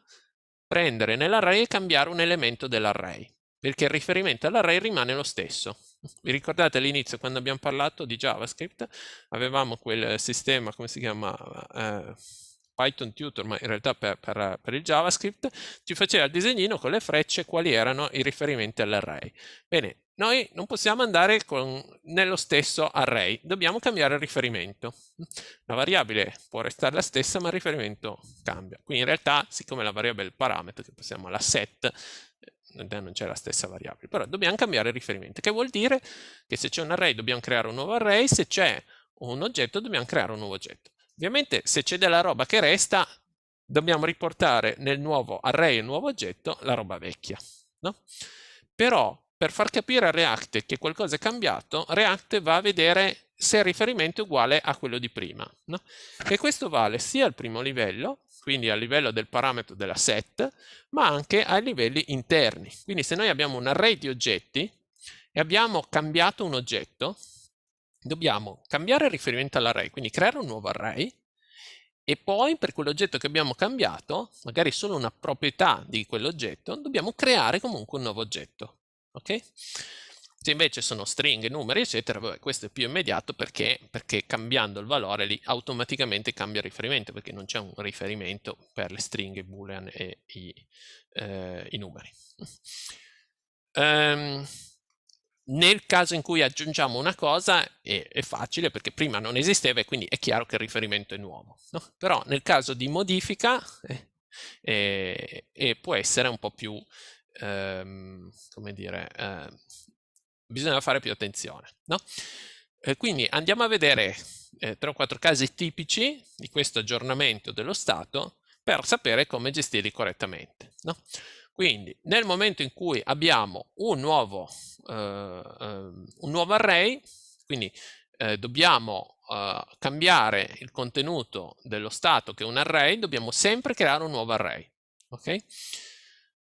S1: prendere nell'array e cambiare un elemento dell'array perché il riferimento all'array rimane lo stesso. Vi ricordate all'inizio quando abbiamo parlato di JavaScript? Avevamo quel sistema, come si chiama? Eh, Python Tutor, ma in realtà per, per, per, il JavaScript, ci faceva il disegnino con le frecce quali erano i riferimenti all'array. Bene, noi non possiamo andare con, nello stesso array, dobbiamo cambiare il riferimento. La variabile può restare la stessa, ma il riferimento cambia. Quindi in realtà, siccome la variabile è il parametro che passiamo alla set, non c'è la stessa variabile, però dobbiamo cambiare il riferimento, che vuol dire che se c'è un array dobbiamo creare un nuovo array, se c'è un oggetto dobbiamo creare un nuovo oggetto. Ovviamente se c'è della roba che resta, dobbiamo riportare nel nuovo array, il nuovo oggetto, la roba vecchia. No? Però per far capire a React che qualcosa è cambiato, React va a vedere se il riferimento è uguale a quello di prima. No? E questo vale sia al primo livello, quindi a livello del parametro della set, ma anche ai livelli interni. Quindi se noi abbiamo un array di oggetti e abbiamo cambiato un oggetto, dobbiamo cambiare il riferimento all'array, quindi creare un nuovo array e poi per quell'oggetto che abbiamo cambiato, magari solo una proprietà di quell'oggetto, dobbiamo creare comunque un nuovo oggetto. Ok? Se invece sono stringhe, numeri, eccetera, vabbè, questo è più immediato perché, perché cambiando il valore lì automaticamente cambia riferimento, perché non c'è un riferimento per le stringhe boolean e i, eh, i numeri. Um, nel caso in cui aggiungiamo una cosa è, è, facile perché prima non esisteva e quindi è chiaro che il riferimento è nuovo. No? Però nel caso di modifica eh, eh, eh, può essere un po' più, ehm, come dire, ehm, bisogna fare più attenzione. No? Quindi andiamo a vedere eh, tre o quattro casi tipici di questo aggiornamento dello stato per sapere come gestirli correttamente. No? Quindi nel momento in cui abbiamo un nuovo, eh, ehm, un nuovo array, quindi eh, dobbiamo eh, cambiare il contenuto dello stato che è un array, dobbiamo sempre creare un nuovo array. Okay?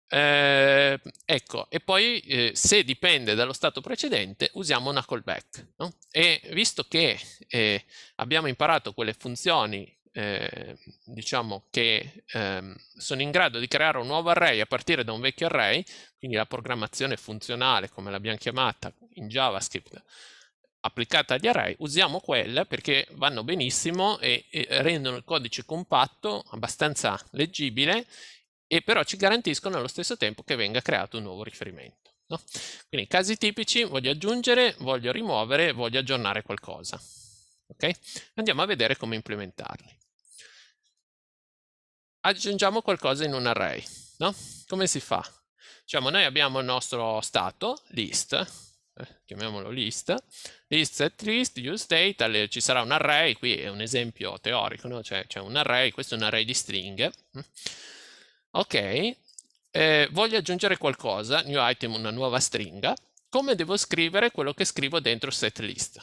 S1: Eh, ecco, e poi eh, se dipende dallo stato precedente usiamo una callback. No? E visto che eh, abbiamo imparato quelle funzioni eh, diciamo che ehm, sono in grado di creare un nuovo array a partire da un vecchio array, quindi la programmazione funzionale come l'abbiamo chiamata in JavaScript applicata agli array, usiamo quelle perché vanno benissimo e, e rendono il codice compatto, abbastanza leggibile e però ci garantiscono allo stesso tempo che venga creato un nuovo riferimento. No? Quindi casi tipici, voglio aggiungere, voglio rimuovere, voglio aggiornare qualcosa. Okay? Andiamo a vedere come implementarli. Aggiungiamo qualcosa in un array. No? Come si fa? Diciamo, noi abbiamo il nostro stato, list, eh, chiamiamolo list, list set list, use data, ci sarà un array, qui è un esempio teorico, no? cioè c'è un array, questo è un array di stringhe. Ok, eh, voglio aggiungere qualcosa, new item, una nuova stringa, come devo scrivere quello che scrivo dentro set list?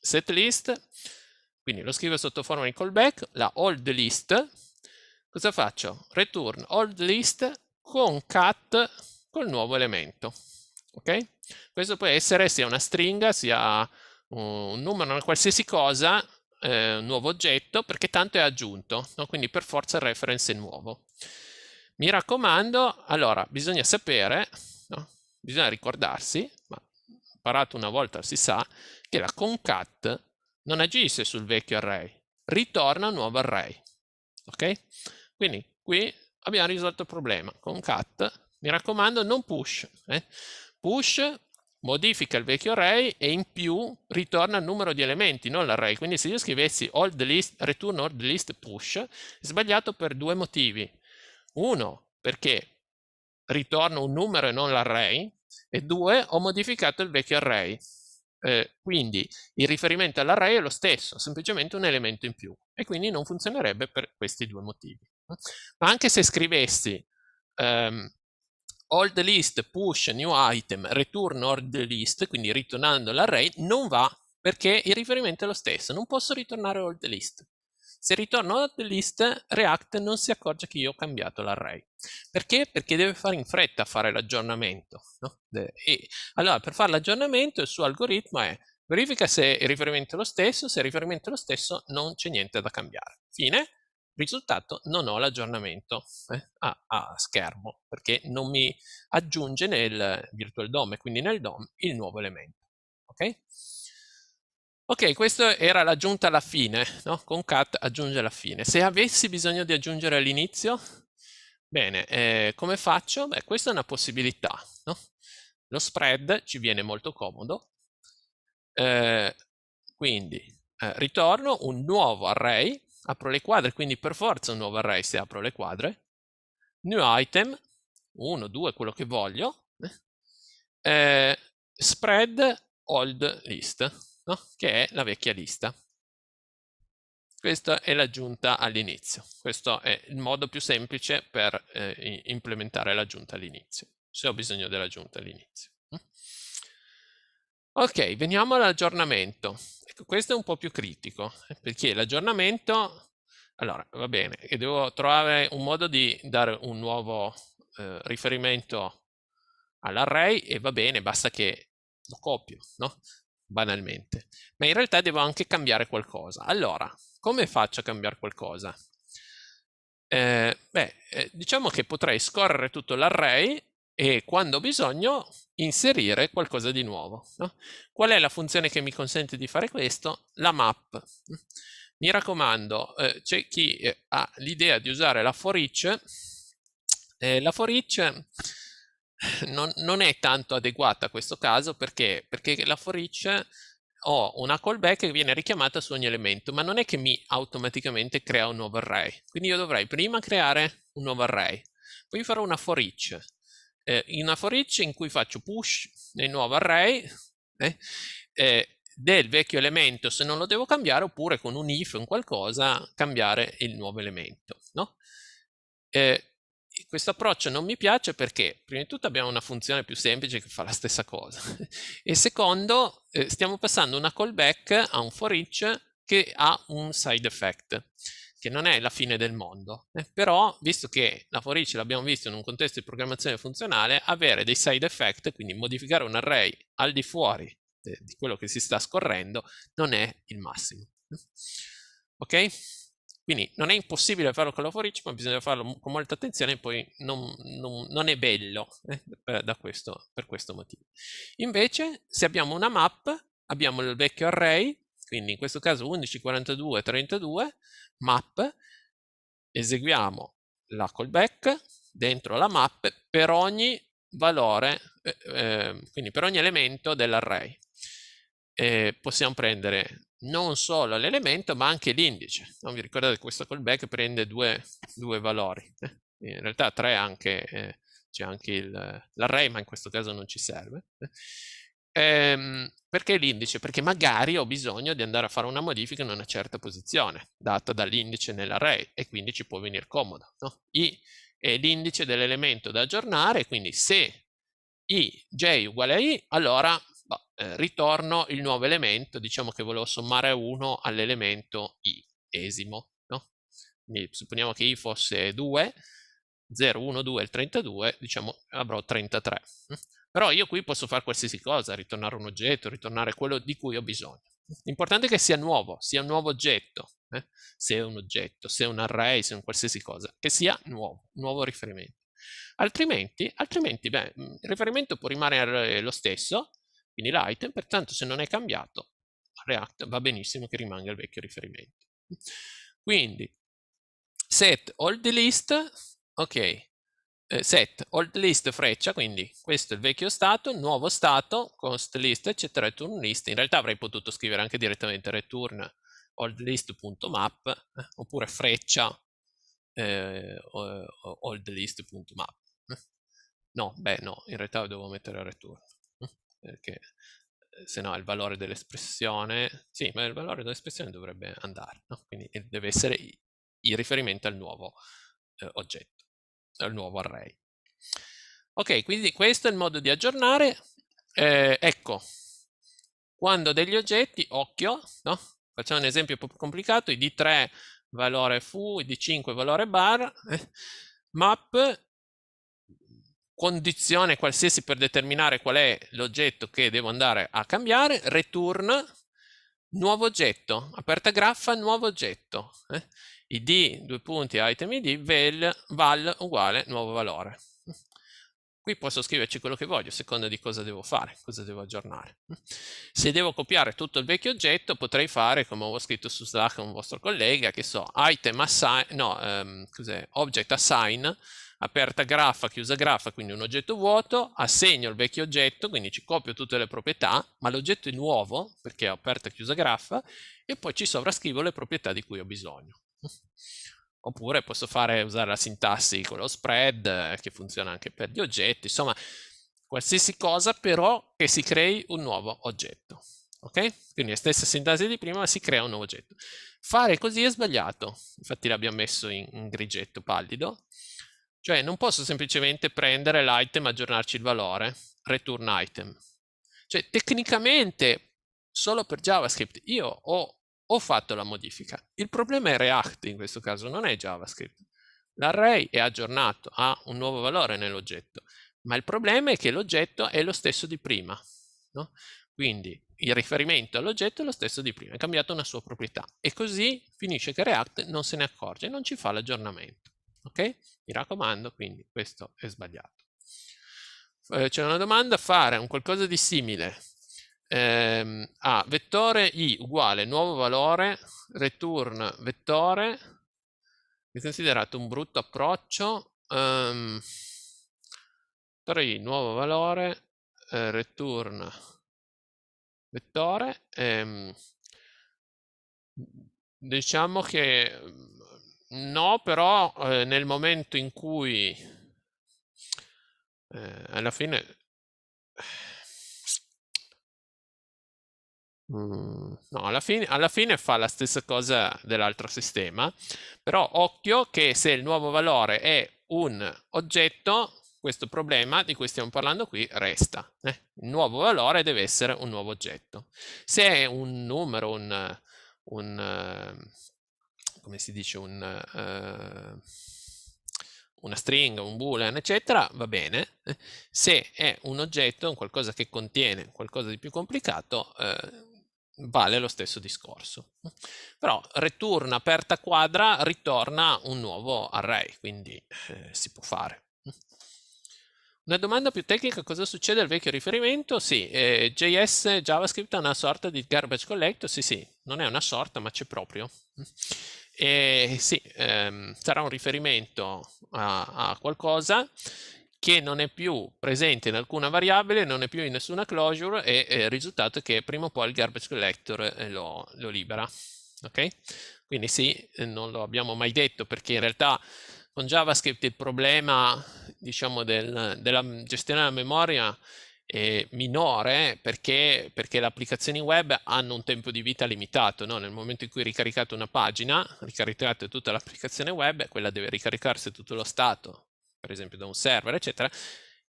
S1: Set list, quindi lo scrivo sotto forma di callback, la old list, cosa faccio? Return old list con cat col nuovo elemento, ok? Questo può essere sia una stringa, sia un numero, una qualsiasi cosa, eh, un nuovo oggetto, perché tanto è aggiunto, no? quindi per forza il reference è nuovo. Mi raccomando, allora, bisogna sapere, no? bisogna ricordarsi, ma imparato una volta si sa, che la concat non agisce sul vecchio array, ritorna un nuovo array. Ok? Quindi qui abbiamo risolto il problema. Concat, mi raccomando, non push. Eh? Push modifica il vecchio array e in più ritorna il numero di elementi, non l'array. Quindi se io scrivessi old list, return old list push, è sbagliato per due motivi. Uno, perché ritorno un numero e non l'array, e due, ho modificato il vecchio array. Eh, quindi il riferimento all'array è lo stesso, semplicemente un elemento in più, e quindi non funzionerebbe per questi due motivi. Ma anche se scrivessi um, old list push new item return old list, quindi ritornando l'array, non va perché il riferimento è lo stesso, non posso ritornare old list. Se ritorno old list, React non si accorge che io ho cambiato l'array. Perché? Perché deve fare in fretta a fare l'aggiornamento. No? allora, per fare l'aggiornamento, il suo algoritmo è verifica se il riferimento è lo stesso, se il riferimento è lo stesso non c'è niente da cambiare. Fine, risultato non ho l'aggiornamento eh, a, a, schermo perché non mi aggiunge nel virtual DOM e quindi nel DOM il nuovo elemento. Ok? Ok, questa era l'aggiunta alla fine, no? con cat aggiunge alla fine. Se avessi bisogno di aggiungere all'inizio, bene, eh, come faccio? Beh, questa è una possibilità. No? Lo spread ci viene molto comodo, eh, quindi eh, ritorno un nuovo array, apro le quadre, quindi per forza un nuovo array se apro le quadre, new item, 1, 2, quello che voglio, eh, spread old list no? che è la vecchia lista. Questa è l'aggiunta all'inizio. Questo è il modo più semplice per eh, implementare l'aggiunta all'inizio, se ho bisogno dell'aggiunta all'inizio. Ok, veniamo all'aggiornamento. Ecco, questo è un po' più critico, eh, perché l'aggiornamento, allora, va bene, e devo trovare un modo di dare un nuovo eh, riferimento all'array e va bene, basta che lo copio, no? banalmente, ma in realtà devo anche cambiare qualcosa. Allora, come faccio a cambiare qualcosa? Eh, beh, eh, diciamo che potrei scorrere tutto l'array e quando ho bisogno inserire qualcosa di nuovo. No? Qual è la funzione che mi consente di fare questo? La map. Mi raccomando, eh, c'è chi eh, ha l'idea di usare la for each. Eh, la for each non, non, è tanto adeguata a questo caso perché, perché la for each ho una callback che viene richiamata su ogni elemento, ma non è che mi automaticamente crea un nuovo array. Quindi io dovrei prima creare un nuovo array, poi farò una for each. Eh, in una for each in cui faccio push nel nuovo array eh, eh, del vecchio elemento se non lo devo cambiare, oppure con un if, un qualcosa, cambiare il nuovo elemento. No? Eh, questo approccio non mi piace perché prima di tutto abbiamo una funzione più semplice che fa la stessa cosa e secondo eh, stiamo passando una callback a un for each che ha un side effect che non è la fine del mondo eh, però visto che la for each l'abbiamo visto in un contesto di programmazione funzionale avere dei side effect quindi modificare un array al di fuori eh, di quello che si sta scorrendo non è il massimo ok? Quindi non è impossibile farlo con la for each, ma bisogna farlo con molta attenzione e poi non, non, non è bello eh, per, questo, per questo motivo. Invece, se abbiamo una map, abbiamo il vecchio array, quindi in questo caso 11, 42, 32, map, eseguiamo la callback dentro la map per ogni valore, eh, eh, quindi per ogni elemento dell'array. possiamo prendere non solo l'elemento ma anche l'indice. Non vi ricordate che questo callback prende due, due valori, eh? in realtà tre anche, eh, c'è anche l'array, ma in questo caso non ci serve. Ehm, perché l'indice? Perché magari ho bisogno di andare a fare una modifica in una certa posizione, data dall'indice nell'array, e quindi ci può venire comodo. No? I è l'indice dell'elemento da aggiornare, quindi se i j uguale a i, allora boh, eh, ritorno il nuovo elemento, diciamo che volevo sommare 1 all'elemento i, esimo. No? Quindi supponiamo che i fosse 2, 0, 1, 2, il 32, diciamo avrò 33. Però io qui posso fare qualsiasi cosa, ritornare un oggetto, ritornare quello di cui ho bisogno. L'importante è che sia nuovo, sia un nuovo oggetto, eh? se è un oggetto, se è un array, se è un qualsiasi cosa, che sia nuovo, nuovo riferimento. Altrimenti, altrimenti beh, il riferimento può rimanere lo stesso, quindi l'item, pertanto se non è cambiato, React va benissimo che rimanga il vecchio riferimento. Quindi, set old list, ok, eh, set old list freccia, quindi questo è il vecchio stato, nuovo stato, const list, eccetera, return list. In realtà avrei potuto scrivere anche direttamente return oldlist.map eh, oppure freccia eh, oldlist.map. No, beh no, in realtà devo mettere return perché eh, se no il valore dell'espressione, sì, ma il valore dell'espressione dovrebbe andare, no? quindi deve essere il riferimento al nuovo eh, oggetto, al nuovo array. Ok, quindi questo è il modo di aggiornare. Eh, ecco, quando degli oggetti, occhio, no? Facciamo un esempio più complicato, id3 valore foo, id5 valore bar, eh, map condizione qualsiasi per determinare qual è l'oggetto che devo andare a cambiare, return nuovo oggetto, aperta graffa, nuovo oggetto, eh? Id, due punti, item id, val, val uguale nuovo valore. Qui posso scriverci quello che voglio, a seconda di cosa devo fare, cosa devo aggiornare. Se devo copiare tutto il vecchio oggetto, potrei fare, come ho scritto su Slack a un vostro collega, che so, item assign, no, um, object assign, aperta graffa, chiusa graffa, quindi un oggetto vuoto, assegno il vecchio oggetto, quindi ci copio tutte le proprietà, ma l'oggetto è nuovo, perché è aperta chiusa graffa, e poi ci sovrascrivo le proprietà di cui ho bisogno. Oppure posso fare, usare la sintassi con lo spread, eh, che funziona anche per gli oggetti, insomma, qualsiasi cosa però che si crei un nuovo oggetto. Ok? Quindi la stessa sintassi di prima, ma si crea un nuovo oggetto. Fare così è sbagliato, infatti l'abbiamo messo in, in grigetto pallido, cioè non posso semplicemente prendere l'item e aggiornarci il valore, return item. Cioè tecnicamente, solo per JavaScript, io ho ho fatto la modifica. Il problema è React in questo caso, non è JavaScript. L'array è aggiornato, ha un nuovo valore nell'oggetto, ma il problema è che l'oggetto è lo stesso di prima. No? Quindi il riferimento all'oggetto è lo stesso di prima, è cambiato una sua proprietà. E così finisce che React non se ne accorge e non ci fa l'aggiornamento. Ok? Mi raccomando, quindi questo è sbagliato. Eh, C'è una domanda, fare un qualcosa di simile ehm, a vettore i uguale nuovo valore return vettore è considerato un brutto approccio. Um, vettore i nuovo valore eh, return vettore. Ehm, diciamo che no però eh, nel momento in cui eh, alla fine Mm, no, alla fine, alla fine fa la stessa cosa dell'altro sistema, però occhio che se il nuovo valore è un oggetto, questo problema di cui stiamo parlando qui resta. Eh? Il nuovo valore deve essere un nuovo oggetto. Se è un numero, un, un come si dice, un, uh, una string, un boolean, eccetera, va bene. Se è un oggetto, un qualcosa che contiene qualcosa di più complicato, uh, vale lo stesso discorso. Però return aperta quadra ritorna un nuovo array, quindi eh, si può fare. Una domanda più tecnica, cosa succede al vecchio riferimento? Sì, eh, JS JavaScript è una sorta di garbage collector, sì sì, non è una sorta ma c'è proprio. E sì, ehm, sarà un riferimento a, a qualcosa che non è più presente in alcuna variabile, non è più in nessuna closure e eh, il risultato è che prima o poi il garbage collector eh, lo, lo, libera. Ok? Quindi sì, eh, non lo abbiamo mai detto perché in realtà con JavaScript il problema diciamo, del, della gestione della memoria è minore perché, perché, le applicazioni web hanno un tempo di vita limitato. No? Nel momento in cui ricaricate una pagina, ricaricate tutta l'applicazione web, quella deve ricaricarsi tutto lo stato, per esempio da un server, eccetera,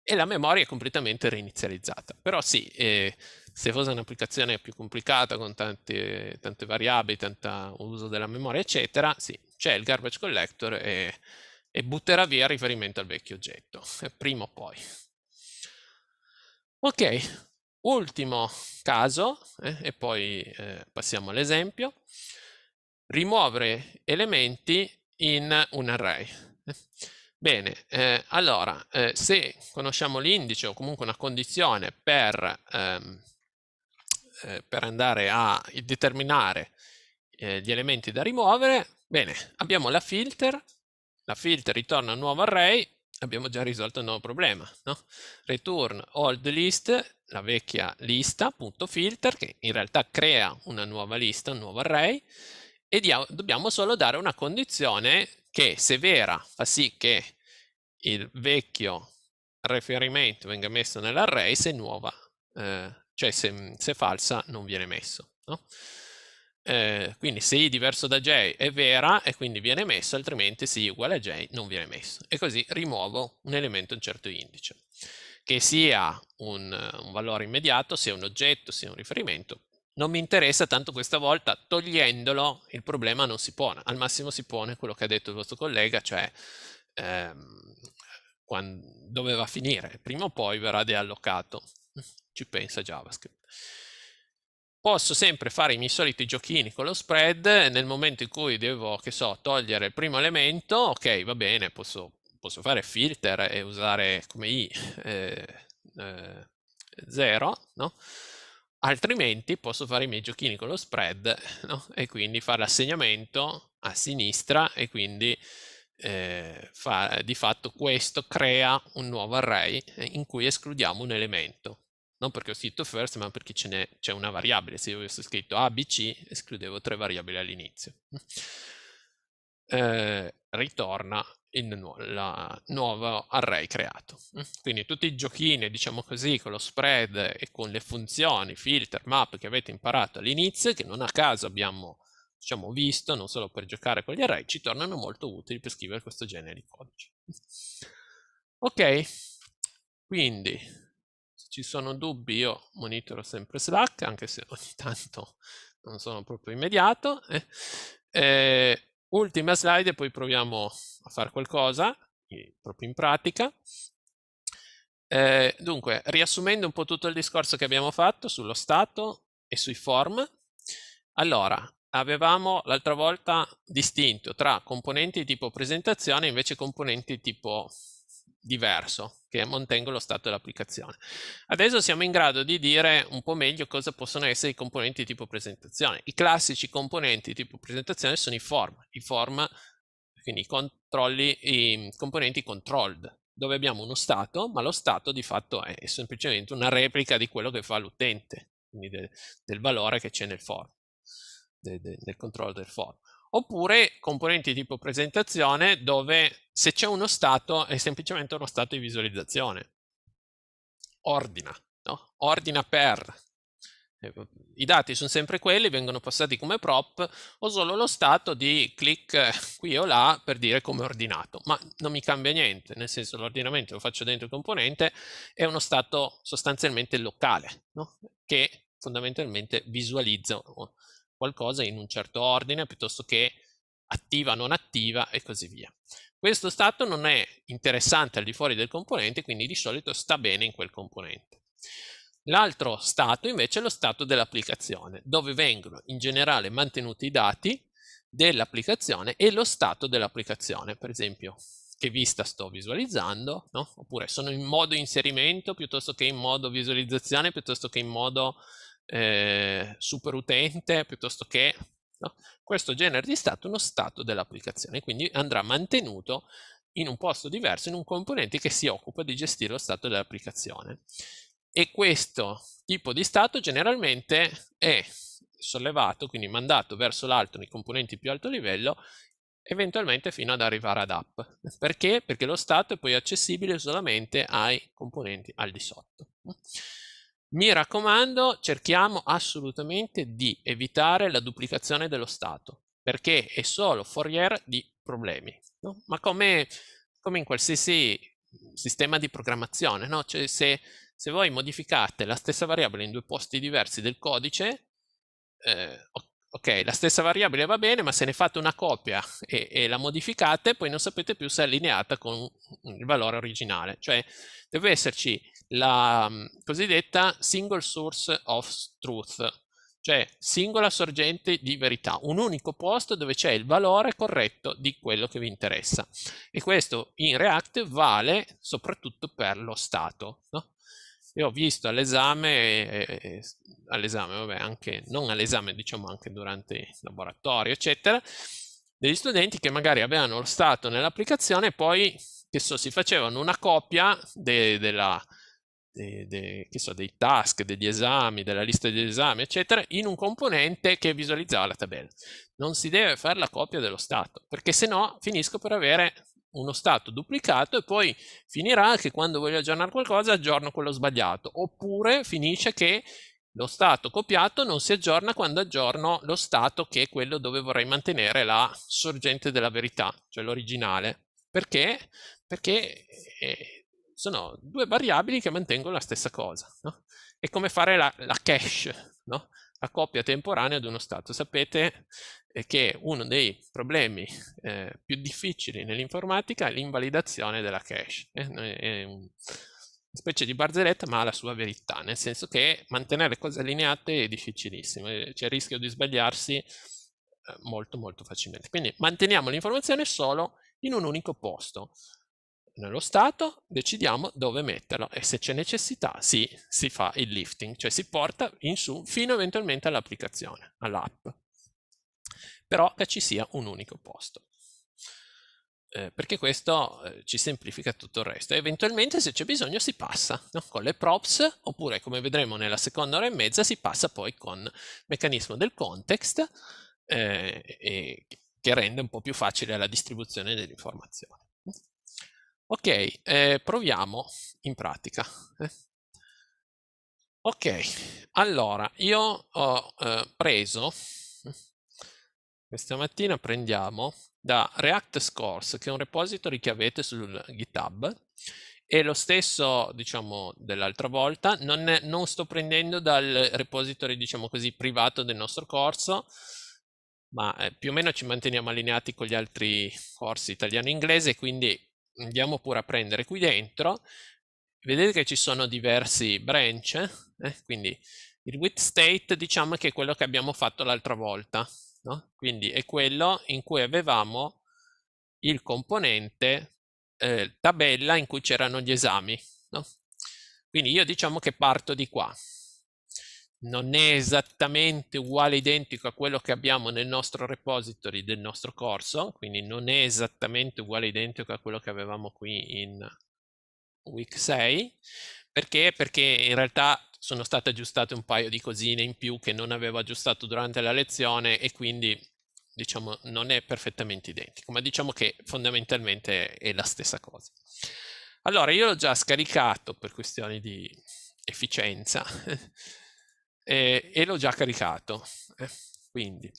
S1: e la memoria è completamente reinizializzata. Però sì, eh, se fosse un'applicazione più complicata con tante, tante variabili, tanto uso della memoria, eccetera, sì, c'è il garbage collector e, e butterà via il riferimento al vecchio oggetto, prima o poi. Ok, ultimo caso, eh, e poi eh, passiamo all'esempio. Rimuovere elementi in un array. Bene, eh, allora, eh, se conosciamo l'indice o comunque una condizione per, ehm, eh, per andare a determinare eh, gli elementi da rimuovere, bene, abbiamo la filter, la filter ritorna un nuovo array, abbiamo già risolto il nuovo problema, no? Return old list, la vecchia lista, punto filter, che in realtà crea una nuova lista, un nuovo array, e dia dobbiamo solo dare una condizione che se vera fa sì che il vecchio riferimento venga messo nell'array, se nuova, eh, cioè se, se, falsa non viene messo. No? Eh, quindi se i diverso da j è vera e quindi viene messo, altrimenti se i uguale a j non viene messo. E così rimuovo un elemento a un certo indice. Che sia un, un valore immediato, sia un oggetto, sia un riferimento, non mi interessa, tanto questa volta togliendolo il problema non si pone, al massimo si pone quello che ha detto il vostro collega, cioè ehm, quando, dove va a finire, prima o poi verrà deallocato, ci pensa JavaScript. Posso sempre fare i miei soliti giochini con lo spread, nel momento in cui devo, che so, togliere il primo elemento, ok, va bene, posso, posso fare filter e usare come i eh, eh, 0, no? Altrimenti posso fare i miei giochini con lo spread no? e quindi fare l'assegnamento a sinistra e quindi eh, fa, di fatto questo crea un nuovo array in cui escludiamo un elemento. Non perché ho scritto first ma perché c'è una variabile. Se io avessi scritto a, b, c escludevo tre variabili all'inizio. Eh, ritorna il nu la nuovo array creato. Quindi tutti i giochini, diciamo così, con lo spread e con le funzioni, filter, map che avete imparato all'inizio, che non a caso abbiamo diciamo, visto, non solo per giocare con gli array, ci tornano molto utili per scrivere questo genere di codice. Ok, quindi se ci sono dubbi io monitoro sempre Slack, anche se ogni tanto non sono proprio immediato. Eh. Eh, Ultima slide e poi proviamo a fare qualcosa, proprio in pratica. Eh, dunque, riassumendo un po' tutto il discorso che abbiamo fatto sullo stato e sui form, allora, avevamo l'altra volta distinto tra componenti tipo presentazione e invece componenti tipo diverso che mantengono lo stato dell'applicazione. Adesso siamo in grado di dire un po' meglio cosa possono essere i componenti tipo presentazione. I classici componenti tipo presentazione sono i form, i form, quindi i controlli, i componenti controlled, dove abbiamo uno stato, ma lo stato di fatto è semplicemente una replica di quello che fa l'utente, quindi de, del valore che c'è nel form, de, de, del controllo del form oppure componenti tipo presentazione dove se c'è uno stato è semplicemente uno stato di visualizzazione. Ordina, no? ordina per. Eh, I dati sono sempre quelli, vengono passati come prop o solo lo stato di click qui o là per dire come ordinato, ma non mi cambia niente, nel senso l'ordinamento lo faccio dentro il componente, è uno stato sostanzialmente locale, no? che fondamentalmente visualizza qualcosa in un certo ordine piuttosto che attiva, non attiva e così via. Questo stato non è interessante al di fuori del componente, quindi di solito sta bene in quel componente. L'altro stato invece è lo stato dell'applicazione, dove vengono in generale mantenuti i dati dell'applicazione e lo stato dell'applicazione, per esempio che vista sto visualizzando, no? oppure sono in modo inserimento piuttosto che in modo visualizzazione, piuttosto che in modo eh, superutente piuttosto che no? questo genere di stato è uno stato dell'applicazione, quindi andrà mantenuto in un posto diverso, in un componente che si occupa di gestire lo stato dell'applicazione. E questo tipo di stato generalmente è sollevato, quindi mandato verso l'alto nei componenti più alto livello, eventualmente fino ad arrivare ad app. Perché? Perché lo stato è poi accessibile solamente ai componenti al di sotto. Mi raccomando, cerchiamo assolutamente di evitare la duplicazione dello stato, perché è solo foriera di problemi. No? Ma come, come, in qualsiasi sistema di programmazione, no? cioè se, se, voi modificate la stessa variabile in due posti diversi del codice, eh, ok, la stessa variabile va bene, ma se ne fate una copia e, e, la modificate, poi non sapete più se è allineata con il valore originale. Cioè deve esserci la mm, cosiddetta single source of truth, cioè singola sorgente di verità, un unico posto dove c'è il valore corretto di quello che vi interessa. E questo in React vale soprattutto per lo stato. No? Io ho visto all'esame, eh, all'esame, vabbè, anche, non all'esame, diciamo anche durante il laboratorio, eccetera, degli studenti che magari avevano lo stato nell'applicazione e poi, che so, si facevano una copia de, della, de, de, so, dei task, degli esami, della lista degli esami, eccetera, in un componente che visualizzava la tabella. Non si deve fare la copia dello stato, perché se no finisco per avere uno stato duplicato e poi finirà che quando voglio aggiornare qualcosa aggiorno quello sbagliato, oppure finisce che lo stato copiato non si aggiorna quando aggiorno lo stato che è quello dove vorrei mantenere la sorgente della verità, cioè l'originale. Perché? Perché sono due variabili che mantengono la stessa cosa. No? È come fare la, la cache, no? la copia temporanea di uno stato. Sapete che uno dei problemi eh, più difficili nell'informatica è l'invalidazione della cache. Eh? È una specie di barzelletta ma ha la sua verità, nel senso che mantenere cose allineate è difficilissimo, c'è il rischio di sbagliarsi eh, molto molto facilmente. Quindi manteniamo l'informazione solo in un unico posto. Nello stato decidiamo dove metterlo e se c'è necessità sì, si fa il lifting, cioè si porta in su fino eventualmente all'applicazione, all'app però che ci sia un unico posto. Eh, perché questo eh, ci semplifica tutto il resto. Eventualmente se c'è bisogno si passa no? con le props, oppure come vedremo nella seconda ora e mezza si passa poi con il meccanismo del context, eh, che rende un po' più facile la distribuzione dell'informazione. Ok, eh, proviamo in pratica. Eh. Ok, allora io ho eh, preso questa mattina prendiamo da React Scores, che è un repository che avete sul GitHub, e lo stesso, diciamo, dell'altra volta, non, è, non, sto prendendo dal repository, diciamo così, privato del nostro corso, ma eh, più o meno ci manteniamo allineati con gli altri corsi italiano e inglese, quindi andiamo pure a prendere qui dentro. Vedete che ci sono diversi branch, eh? quindi il with state diciamo che è quello che abbiamo fatto l'altra volta, no? Quindi è quello in cui avevamo il componente eh, tabella in cui c'erano gli esami. No? Quindi io diciamo che parto di qua. Non è esattamente uguale identico a quello che abbiamo nel nostro repository del nostro corso, quindi non è esattamente uguale identico a quello che avevamo qui in week 6. Perché? Perché in realtà sono state aggiustate un paio di cosine in più che non avevo aggiustato durante la lezione e quindi diciamo non è perfettamente identico, ma diciamo che fondamentalmente è la stessa cosa. Allora, io l'ho già scaricato per questioni di efficienza e, e l'ho già caricato. Eh, quindi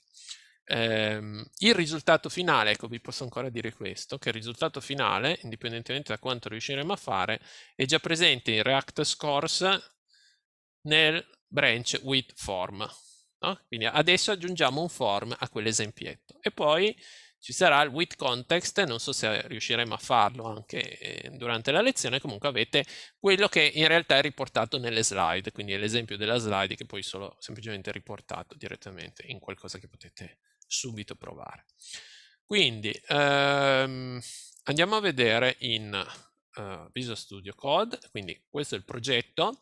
S1: ehm, il risultato finale, ecco vi posso ancora dire questo, che il risultato finale, indipendentemente da quanto riusciremo a fare, è già presente in React Scores nel branch with form. No? Quindi adesso aggiungiamo un form a quell'esempietto e poi ci sarà il with context, non so se riusciremo a farlo anche eh, durante la lezione, comunque avete quello che in realtà è riportato nelle slide, quindi è l'esempio della slide che poi solo semplicemente riportato direttamente in qualcosa che potete subito provare. Quindi ehm, andiamo a vedere in uh, Visual Studio Code, quindi questo è il progetto,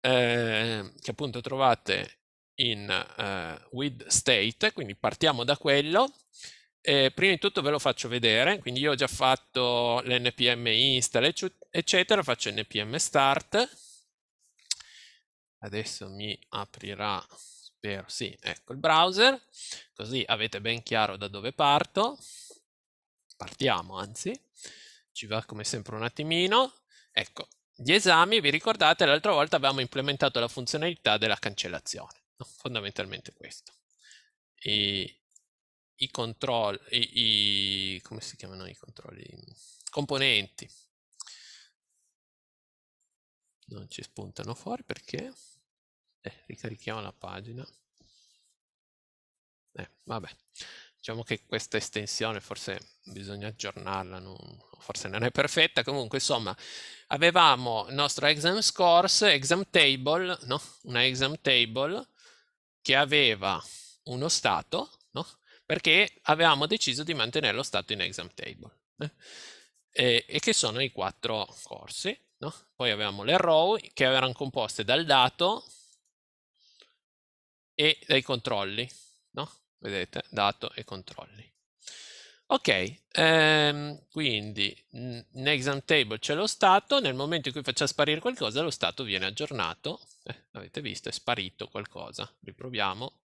S1: eh, che appunto trovate in eh, with state, quindi partiamo da quello. Eh, prima di tutto ve lo faccio vedere, quindi io ho già fatto l'npm install eccetera, faccio npm start. Adesso mi aprirà, Spero, sì, ecco il browser, così avete ben chiaro da dove parto. Partiamo, anzi, ci va come sempre un attimino. Ecco, gli esami, vi ricordate, l'altra volta avevamo implementato la funzionalità della cancellazione, no? fondamentalmente questo. I, i controlli, i, come si chiamano i controlli? Componenti. Non ci spuntano fuori perché? Eh, ricarichiamo la pagina. Eh, vabbè, diciamo che questa estensione forse bisogna aggiornarla, non, forse non è perfetta, comunque insomma avevamo il nostro exam scores, exam table, no? una exam table che aveva uno stato, no? Perché avevamo deciso di mantenere lo stato in exam table eh? e, e, che sono i quattro corsi. No? Poi avevamo le row che erano composte dal dato e dai controlli, no? Vedete, dato e controlli. Ok, ehm, quindi in exam table c'è lo stato, nel momento in cui faccia sparire qualcosa lo stato viene aggiornato, eh, avete visto, è sparito qualcosa, riproviamo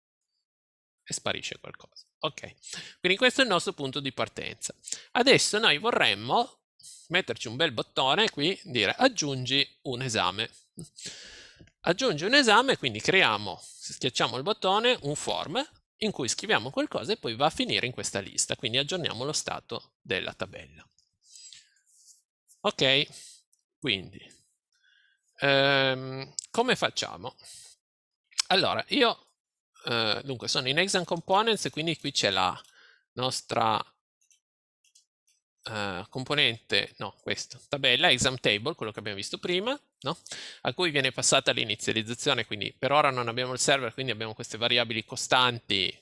S1: e sparisce qualcosa. Ok, quindi questo è il nostro punto di partenza. Adesso noi vorremmo metterci un bel bottone qui, dire aggiungi un esame. Aggiungi un esame, quindi creiamo, schiacciamo il bottone, un form in cui scriviamo qualcosa e poi va a finire in questa lista, quindi aggiorniamo lo stato della tabella. Ok, quindi ehm, come facciamo? Allora, io eh, dunque sono in exam components, quindi qui c'è la nostra uh, componente, no, questa tabella, exam table, quello che abbiamo visto prima, no? a cui viene passata l'inizializzazione, quindi per ora non abbiamo il server, quindi abbiamo queste variabili costanti,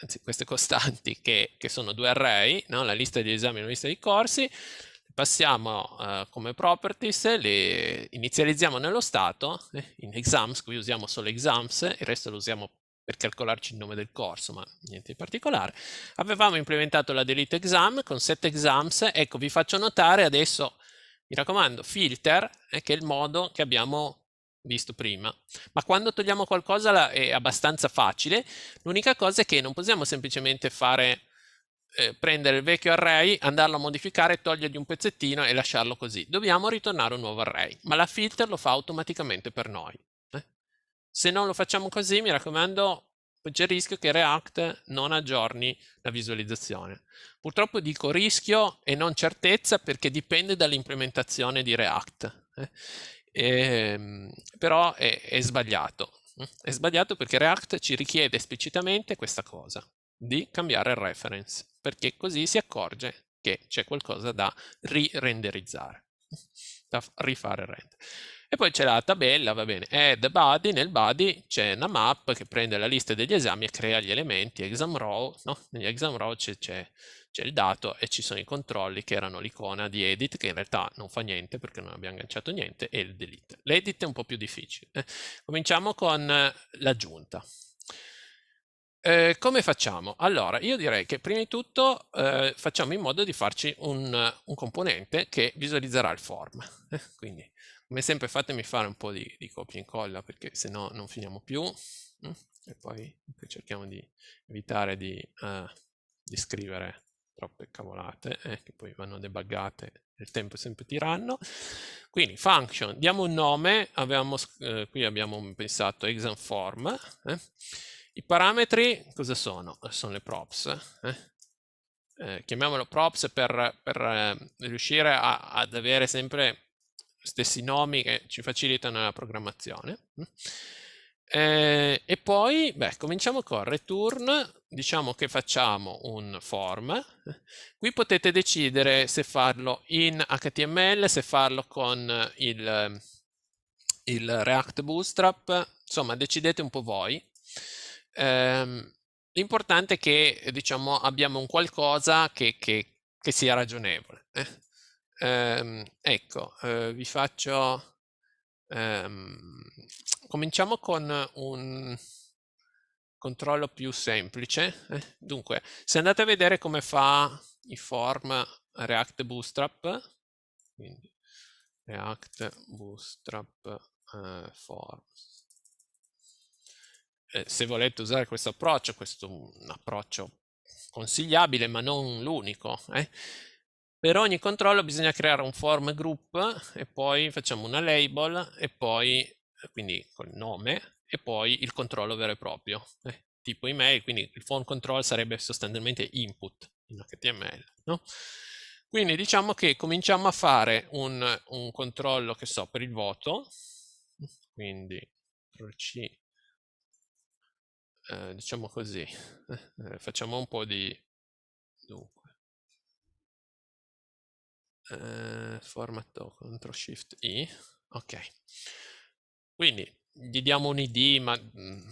S1: anzi queste costanti che, che sono due array, no? la lista di esami e la lista di corsi, passiamo uh, come properties, le inizializziamo nello stato, eh, in exams, qui usiamo solo exams, il resto lo usiamo per calcolarci il nome del corso, ma niente di particolare. Avevamo implementato la delete exam con set exams, ecco vi faccio notare adesso, mi raccomando, filter, eh, che è il modo che abbiamo visto prima. Ma quando togliamo qualcosa è abbastanza facile, l'unica cosa è che non possiamo semplicemente fare eh, prendere il vecchio array, andarlo a modificare, togliergli un pezzettino e lasciarlo così. Dobbiamo ritornare un nuovo array, ma la filter lo fa automaticamente per noi. Se non lo facciamo così, mi raccomando, c'è il rischio che React non aggiorni la visualizzazione. Purtroppo dico rischio e non certezza perché dipende dall'implementazione di React. Eh? E, ehm, però è, è sbagliato. È sbagliato perché React ci richiede esplicitamente questa cosa, di cambiare il reference, perché così si accorge che c'è qualcosa da ri-renderizzare, da rifare render. E poi c'è la tabella, va bene, add body, nel body c'è una map che prende la lista degli esami e crea gli elementi, exam row, no? Negli exam row c'è il dato e ci sono i controlli che erano l'icona di edit, che in realtà non fa niente perché non abbiamo agganciato niente, e il delete. L'edit è un po' più difficile. Eh? Cominciamo con l'aggiunta. Eh, come facciamo? Allora, io direi che prima di tutto eh, facciamo in modo di farci un, un componente che visualizzerà il form. Eh, quindi come sempre fatemi fare un po' di, di copia e incolla perché se no non finiamo più mm? e poi cerchiamo di evitare di, uh, di scrivere troppe cavolate eh, che poi vanno debuggate nel tempo sempre tiranno quindi function diamo un nome abbiamo, eh, qui abbiamo pensato exam form eh. i parametri cosa sono? sono le props eh. Eh, chiamiamolo props per, per riuscire a, ad avere sempre stessi nomi che ci facilitano la programmazione. Eh, e poi, beh, cominciamo con return, diciamo che facciamo un form. Qui potete decidere se farlo in HTML, se farlo con il, il React Bootstrap, insomma decidete un po' voi. Eh, L'importante è che diciamo, abbiamo un qualcosa che, che, che sia ragionevole. Eh? Ehm, ecco, eh, vi faccio... Ehm, cominciamo con un controllo più semplice. Eh, dunque, se andate a vedere come fa i form React Bootstrap, quindi React Bootstrap eh, Forms, eh, se volete usare questo approccio, questo è un approccio consigliabile ma non l'unico. Eh. Per ogni controllo bisogna creare un form group e poi facciamo una label e poi, quindi col nome, e poi il controllo vero e proprio, eh, tipo email, quindi il form control sarebbe sostanzialmente input in HTML. No? Quindi diciamo che cominciamo a fare un, un controllo, che so, per il voto, quindi C, eh, diciamo così, eh, facciamo un po' di, dunque, eh, format o CTRL SHIFT I, ok, quindi gli diamo un ID, ma mm,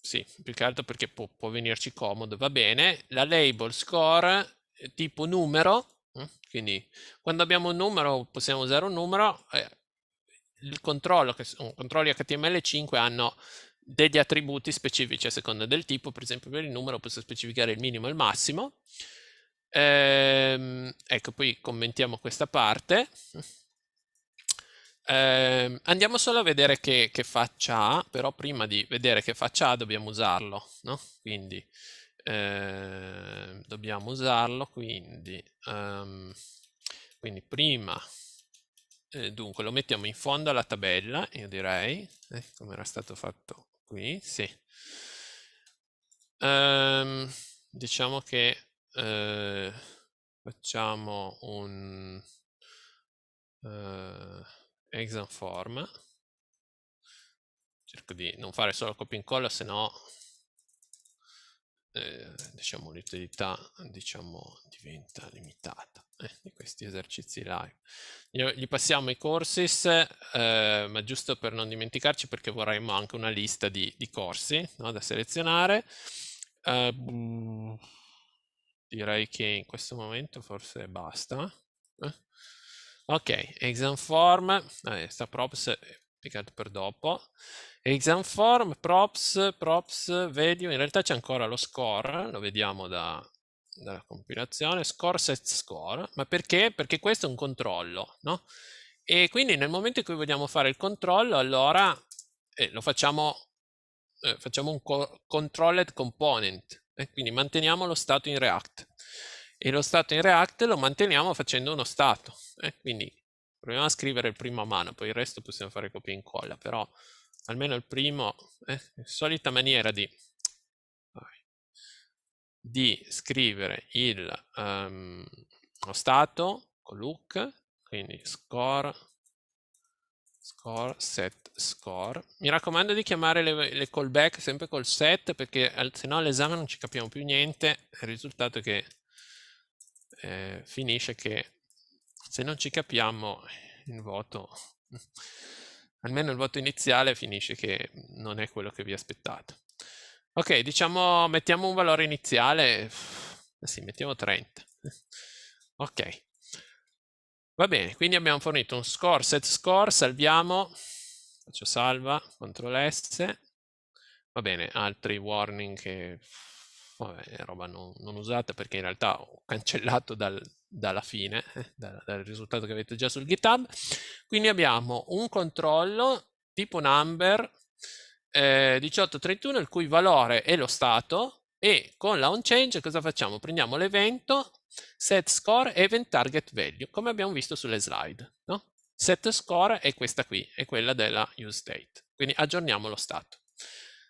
S1: sì, più che altro perché può, può venirci comodo, va bene, la label score tipo numero, Mm? Quindi quando abbiamo un numero possiamo usare un numero, eh, il controllo, che sono controlli HTML5 hanno degli attributi specifici a seconda del tipo, per esempio per il numero posso specificare il minimo e il massimo. Ehm, ecco, poi commentiamo questa parte. Eh, andiamo solo a vedere che, che, faccia ha, però prima di vedere che faccia ha dobbiamo usarlo, no? Quindi eh, dobbiamo usarlo, quindi, um, quindi prima, eh, dunque lo mettiamo in fondo alla tabella, io direi, eh, come era stato fatto qui, sì. Um, diciamo che eh, facciamo un uh, exam form, cerco di non fare solo copia e incolla, se no eh, diciamo l'utilità diciamo, diventa limitata eh, di questi esercizi live. Gli passiamo i courses, eh, ma giusto per non dimenticarci perché vorremmo anche una lista di, di corsi no, da selezionare. Eh, direi che in questo momento forse basta. Eh. Ok, exam form, eh, sta props piegato per dopo. Exam form, props, props, value, in realtà c'è ancora lo score, lo vediamo da, dalla compilazione, score set score, ma perché? Perché questo è un controllo, no? E quindi nel momento in cui vogliamo fare il controllo, allora eh, lo facciamo, eh, facciamo un co controlled component, quindi manteniamo lo stato in React. E lo stato in React lo manteniamo facendo uno stato, eh, quindi Proviamo a scrivere il primo a mano, poi il resto possiamo fare copia e incolla, però almeno il primo, eh, solita maniera di, di scrivere il, um, lo stato con look, quindi score, score, set, score. Mi raccomando di chiamare le, le callback sempre col set, perché se no all'esame non ci capiamo più niente, il risultato è che eh, finisce che se non ci capiamo il voto, almeno il voto iniziale finisce che non è quello che vi aspettate. Ok, diciamo, mettiamo un valore iniziale, eh sì, mettiamo 30. Ok, va bene, quindi abbiamo fornito un score, set score, salviamo, faccio salva, CTRL S, va bene, altri warning che vabbè, roba non, non, usata perché in realtà ho cancellato dal, dalla fine, eh, dal, dal, risultato che avete già sul GitHub. Quindi abbiamo un controllo tipo number eh, 1831 il cui valore è lo stato e con la onChange cosa facciamo? Prendiamo l'evento set score event target value come abbiamo visto sulle slide. No? Set score è questa qui, è quella della use state. Quindi aggiorniamo lo stato.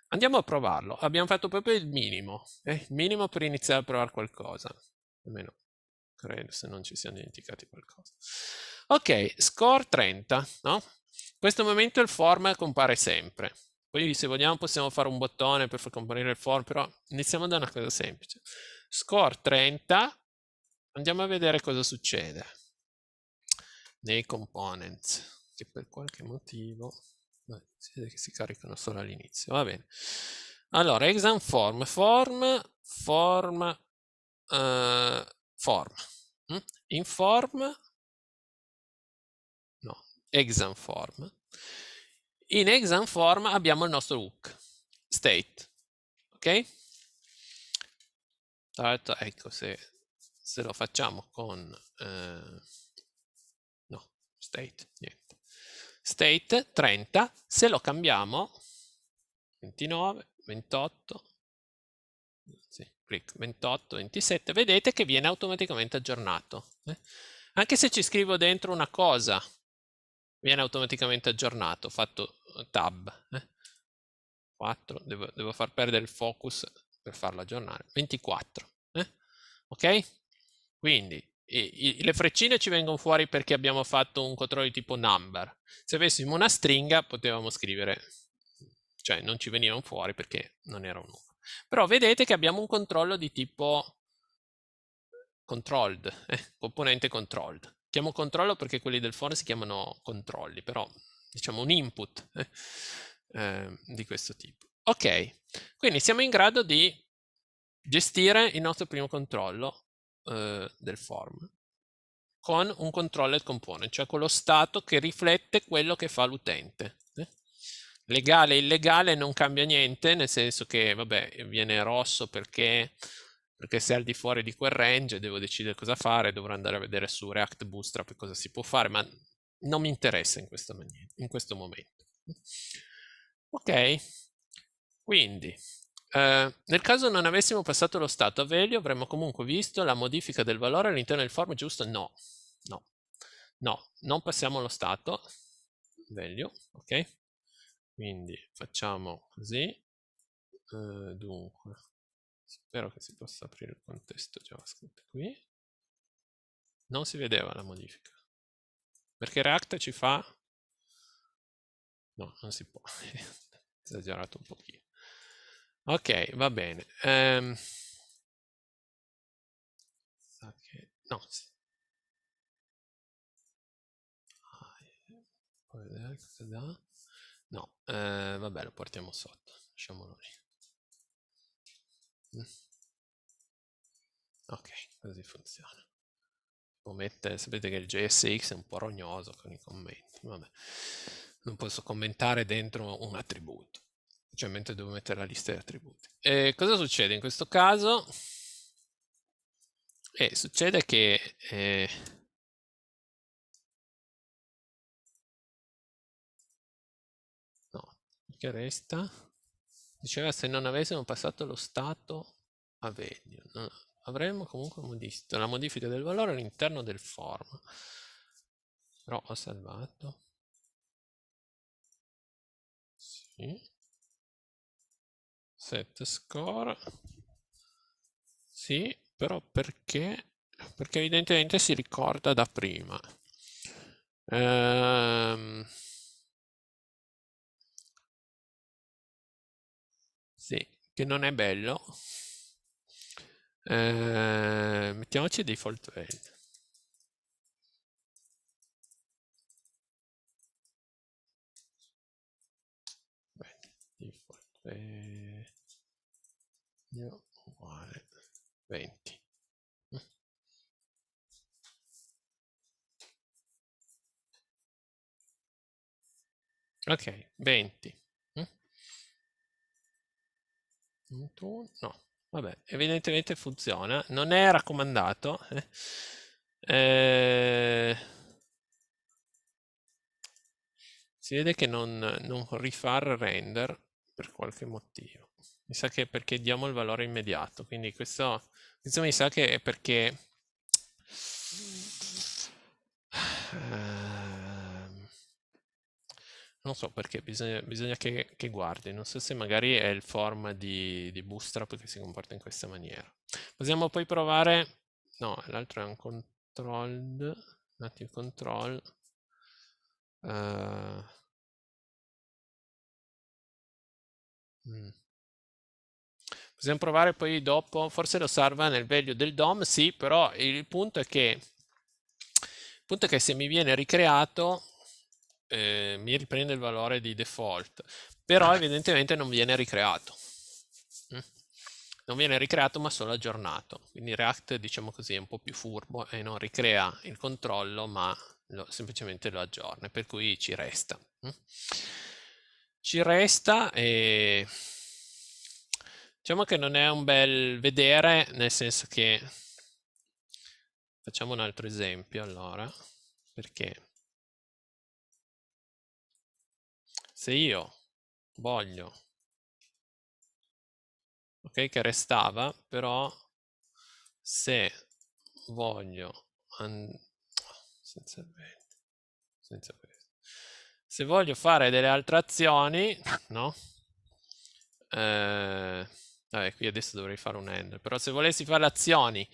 S1: Andiamo a provarlo. Abbiamo fatto proprio il minimo, eh? il minimo per iniziare a provare qualcosa. Almeno credo se non ci siamo dimenticati qualcosa. Ok, score 30, no? In questo momento il form compare sempre. Poi se vogliamo possiamo fare un bottone per far comparire il form, però iniziamo da una cosa semplice. Score 30, andiamo a vedere cosa succede nei components, che per qualche motivo si vede che si caricano solo all'inizio, va bene. Allora, exam form, form, form, uh, form. Mm? In form, no, exam form. In exam form abbiamo il nostro hook, state, ok? Tra l'altro, ecco, se, se, lo facciamo con, eh, no, state, niente state 30, se lo cambiamo 29, 28, sì, clic 28, 27, vedete che viene automaticamente aggiornato. Eh? Anche se ci scrivo dentro una cosa, viene automaticamente aggiornato, fatto tab. Eh? 4, devo, devo, far perdere il focus per farlo aggiornare, 24. Eh? Ok? Quindi i, i, le freccine ci vengono fuori perché abbiamo fatto un controllo di tipo number. Se avessimo una stringa potevamo scrivere, cioè non ci venivano fuori perché non era un numero. Però vedete che abbiamo un controllo di tipo controlled, eh, componente controlled. Chiamo controllo perché quelli del for si chiamano controlli, però diciamo un input eh, eh, di questo tipo. Ok, quindi siamo in grado di gestire il nostro primo controllo eh, del form con un controller component, cioè con lo stato che riflette quello che fa l'utente. Eh. Legale e illegale non cambia niente, nel senso che vabbè, viene rosso perché, perché se è al di fuori di quel range devo decidere cosa fare, dovrò andare a vedere su React Bootstrap cosa si può fare, ma non mi interessa in, maniera, in questo momento. Ok, quindi eh, nel caso non avessimo passato lo stato a value avremmo comunque visto la modifica del valore all'interno del form, giusto? No, no, no, non passiamo lo stato value, ok? Quindi facciamo così, eh, dunque, spero che si possa aprire il contesto JavaScript qui. Non si vedeva la modifica, perché React ci fa... No, non si può, esagerato un pochino. Ok, va bene. Um. No. Vedere cosa dà. No, eh, vabbè, lo portiamo sotto. Lasciamolo lì. Ok, così funziona. Mettere, sapete che il JSX è un po' rognoso con i commenti. Vabbè, non posso commentare dentro un attributo cioè mentre devo mettere la lista di attributi. E cosa succede in questo caso? Eh, succede che eh, no, che resta? Diceva se non avessimo passato lo stato a value, avremmo comunque modificato la modifica del valore all'interno del form. Però ho salvato. Sì. Set score. Sì però perché? Perché evidentemente si ricorda da prima. Ehm, che non è bello ehm, mettiamoci default value default value uguale 20 ok 20 no vabbè evidentemente funziona non è raccomandato eh. Eh, si vede che non, non rifar render per qualche motivo. Mi sa che è perché diamo il valore immediato, quindi questo, questo mi sa che è perché... Non so perché, bisogna, bisogna che, che, guardi, non so se magari è il form di, di Bootstrap che si comporta in questa maniera. Possiamo poi provare, no, l'altro è un controlled, native control, uh, mm. Possiamo provare poi dopo, forse lo salva nel value del DOM, sì, però il punto è che, il punto è che se mi viene ricreato eh, mi riprende il valore di default, però evidentemente non viene ricreato. Mm? Non viene ricreato ma solo aggiornato, quindi React diciamo così è un po' più furbo e non ricrea il controllo ma lo, semplicemente lo aggiorna, per cui ci resta. Mm? Ci resta e Diciamo che non è un bel vedere, nel senso che facciamo un altro esempio allora, perché se io voglio ok, che restava, però se voglio senza, senza se voglio fare delle altre azioni, no? Eh, vabbè, qui adesso dovrei fare un end, però se volessi fare azioni,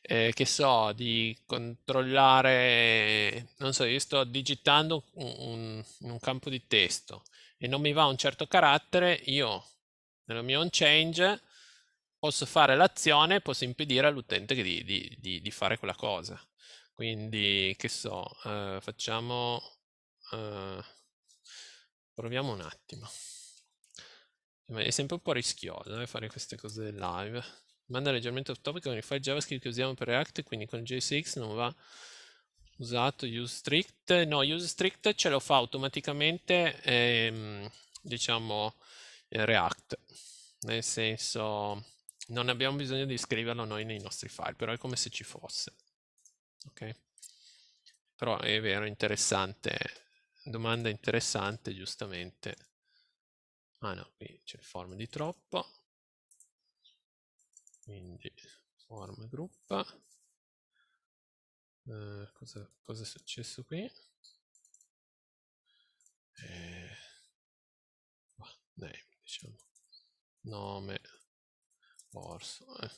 S1: eh, che so, di controllare, non so, io sto digitando un, un, un campo di testo e non mi va un certo carattere, io nel mio onChange posso fare l'azione, posso impedire all'utente di, di, di, di, fare quella cosa. Quindi, che so, eh, facciamo... Eh, proviamo un attimo. È sempre un po' rischioso eh, fare queste cose live. Manda leggermente off topic con il file JavaScript che usiamo per React, quindi con JSX non va usato useStrict. No, useStrict ce lo fa automaticamente, ehm, diciamo, React. Nel senso, non abbiamo bisogno di scriverlo noi nei nostri file, però è come se ci fosse. Ok? Però è vero, interessante, domanda interessante, giustamente. Ah no, qui c'è form di troppo. Quindi form gruppa. Eh, cosa, cosa, è successo qui? Eh, name, diciamo, nome, corso. Eh.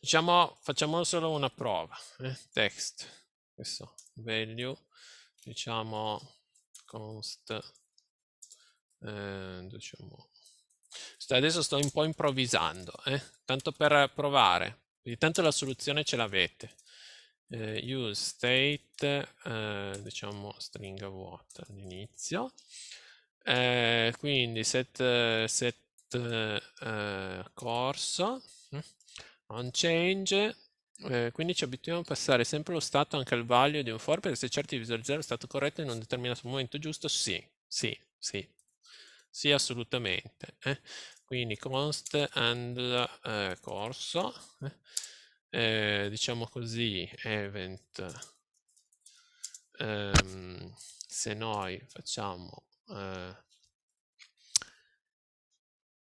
S1: Diciamo, facciamo solo una prova. Eh? Text, questo value, diciamo const, eh, diciamo, adesso sto un po' improvvisando, eh? tanto per provare, quindi tanto la soluzione ce l'avete. Eh, use state, eh, diciamo stringa vuota all'inizio, eh, quindi set, set eh, corso, mm, on change, eh, quindi ci abituiamo a passare sempre lo stato anche al value di un for per essere certi di visualizzare lo stato corretto in un determinato momento giusto? Sì, sì, sì, sì assolutamente. Eh. Quindi const handle eh, corso, eh. Eh, diciamo così, event, ehm, se noi facciamo eh,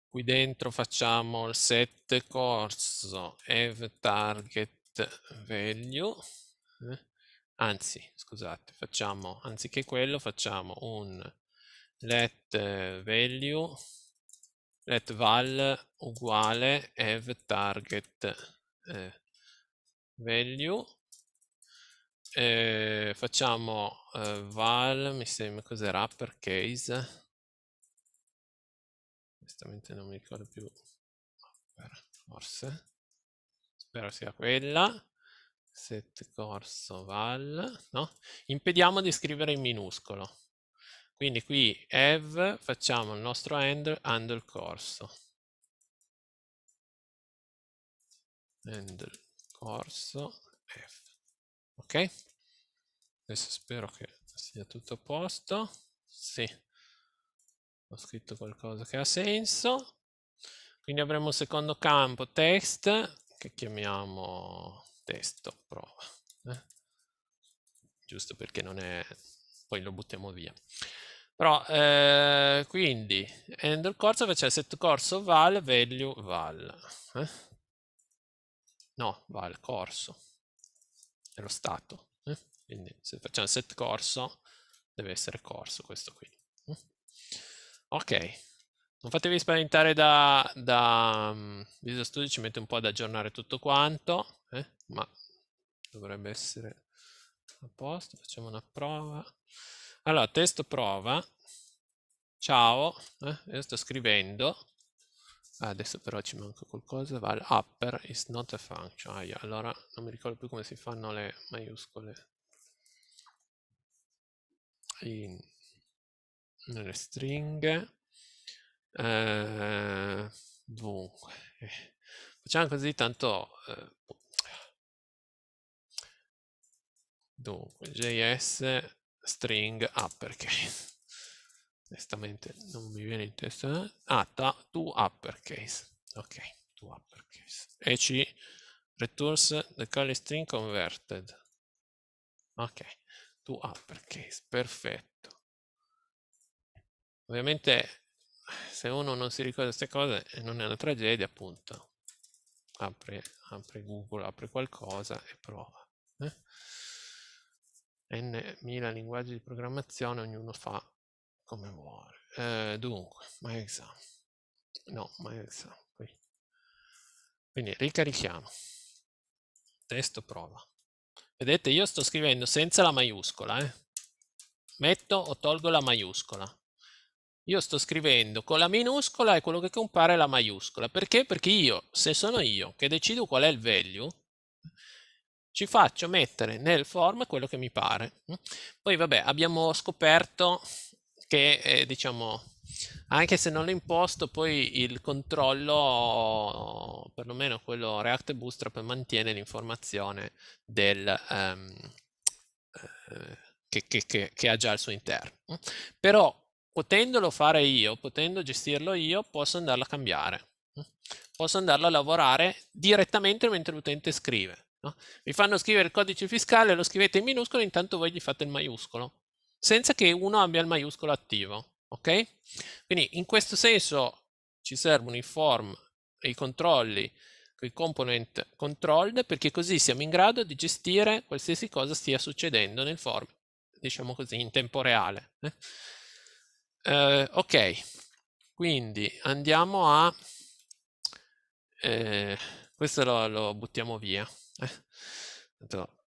S1: qui dentro facciamo il set corso have target value eh? anzi scusate facciamo anziché quello facciamo un let value let val uguale have target eh, value. Eh, facciamo eh, val mi sembra cos'era? Uppercase. Onestamente non mi ricordo più. Forse. Spero sia quella. Set corso val no? impediamo di scrivere in minuscolo quindi qui have facciamo il nostro handle handle corso. Handle corso f. Ok? Adesso spero che sia tutto a posto. Sì. Ho scritto qualcosa che ha senso. Quindi avremo un secondo campo text che chiamiamo testo prova eh? giusto perché non è poi lo buttiamo via però eh, quindi handle corso c'è set corso val value val eh? no val corso è lo stato eh? quindi se facciamo set corso deve essere corso questo qui Ok, non fatevi spaventare da, da um, Visual Studio, ci mette un po' ad aggiornare tutto quanto, eh? ma dovrebbe essere a posto. Facciamo una prova. Allora, testo prova. Ciao, eh? io sto scrivendo. Adesso però ci manca qualcosa. Val upper is not a function. Ah, yeah. Allora, non mi ricordo più come si fanno le maiuscole. In nelle stringhe. Eh, dunque, eh, facciamo così tanto... Eh, dunque, JS string uppercase. Onestamente non mi viene in testa. Ah, ta, to uppercase. Ok, to uppercase. E ci returns the curly string converted. Ok, to uppercase. Perfetto. Ovviamente se uno non si ricorda queste cose non è una tragedia, appunto. apre, apre Google, apre qualcosa e prova. Eh? N mila linguaggi di programmazione, ognuno fa come vuole. Eh, dunque, MyExam. No, MyExam. Qui. Quindi ricarichiamo. Testo prova. Vedete, io sto scrivendo senza la maiuscola. Eh? Metto o tolgo la maiuscola. Io sto scrivendo con la minuscola e quello che compare è la maiuscola. Perché? Perché io, se sono io che decido qual è il value, ci faccio mettere nel form quello che mi pare. Poi vabbè, abbiamo scoperto che eh, diciamo anche se non l'ho imposto poi il controllo perlomeno quello React Bootstrap mantiene l'informazione del um, che, che, che, che, ha già al suo interno. Però potendolo fare io potendo gestirlo io posso andarlo a cambiare. Posso andarlo a lavorare direttamente mentre l'utente scrive No? Vi fanno scrivere il codice fiscale, lo scrivete in minuscolo, intanto voi gli fate il maiuscolo, senza che uno abbia il maiuscolo attivo. Ok? Quindi in questo senso ci servono i form e i controlli i component controlled perché così siamo in grado di gestire qualsiasi cosa stia succedendo nel form, diciamo così, in tempo reale. Eh? Uh, ok, quindi andiamo a... Eh, questo lo, lo buttiamo via. Eh,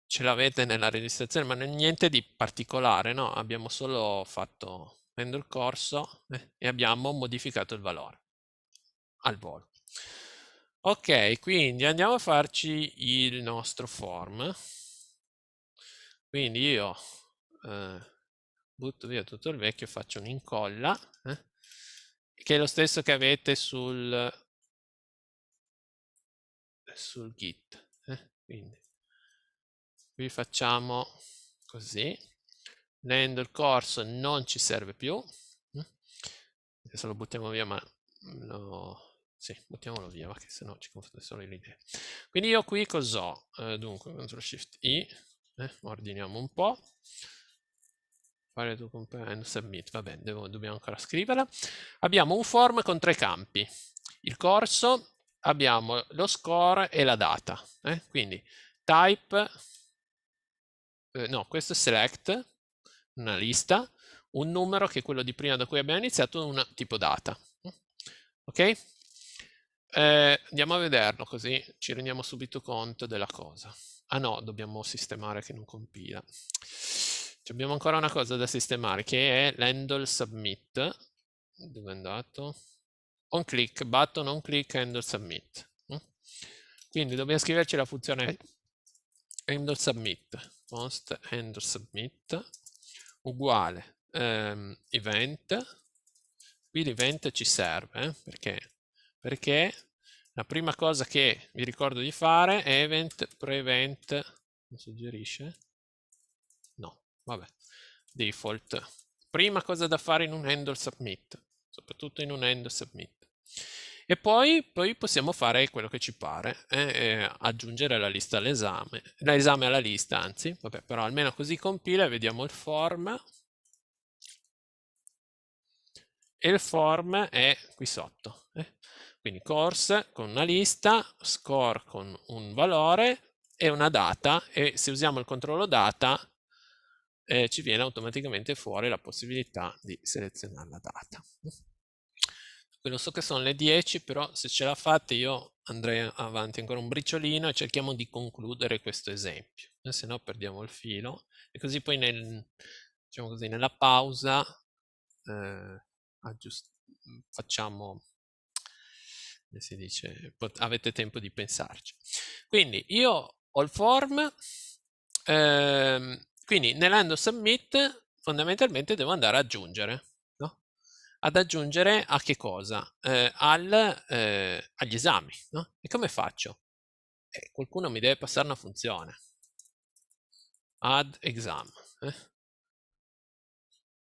S1: ce l'avete nella registrazione, ma niente di particolare, no? Abbiamo solo fatto, prendo il corso eh, e abbiamo modificato il valore al volo. Ok, quindi andiamo a farci il nostro form. Quindi io eh, butto via tutto il vecchio, faccio un'incolla, eh, che è lo stesso che avete sul, sul git. Quindi qui facciamo così. Lendo il corso non ci serve più. Adesso lo buttiamo via, ma lo... sì, buttiamolo via, perché sennò ci confonde solo le idee. Quindi io qui cos'ho? Eh, dunque, CTRL SHIFT I, eh, ordiniamo un po'. Fare to compare and submit, va bene, devo, dobbiamo ancora scriverla. Abbiamo un form con tre campi. Il corso, abbiamo lo score e la data. Eh? Quindi type, eh, no, questo è select, una lista, un numero che è quello di prima da cui abbiamo iniziato, un tipo data. Ok? Eh, andiamo a vederlo così ci rendiamo subito conto della cosa. Ah no, dobbiamo sistemare che non compila. Abbiamo ancora una cosa da sistemare che è l'handle submit. Dove è andato? On click, button on click, handle submit. Quindi dobbiamo scriverci la funzione handle submit, post handle submit, uguale ehm, event, qui l'event ci serve, eh? perché? Perché la prima cosa che vi ricordo di fare è event prevent, mi suggerisce? No, vabbè, default. Prima cosa da fare in un handle submit, soprattutto in un handle submit. E poi, poi, possiamo fare quello che ci pare, eh, aggiungere la lista all'esame, l'esame alla lista, anzi, vabbè, però almeno così compila vediamo il form. E il form è qui sotto. Eh. Quindi course con una lista, score con un valore e una data e se usiamo il controllo data eh, ci viene automaticamente fuori la possibilità di selezionare la data lo so che sono le 10, però se ce la fate io andrei avanti ancora un briciolino e cerchiamo di concludere questo esempio, eh, se no perdiamo il filo. E così poi nel, diciamo così, nella pausa eh, facciamo, come si dice, avete tempo di pensarci. Quindi io ho il form, ehm, quindi nell'end submit fondamentalmente devo andare ad aggiungere ad aggiungere a che cosa? Eh, al, eh, agli esami. No? E come faccio? Eh, qualcuno mi deve passare una funzione. Add exam. Eh.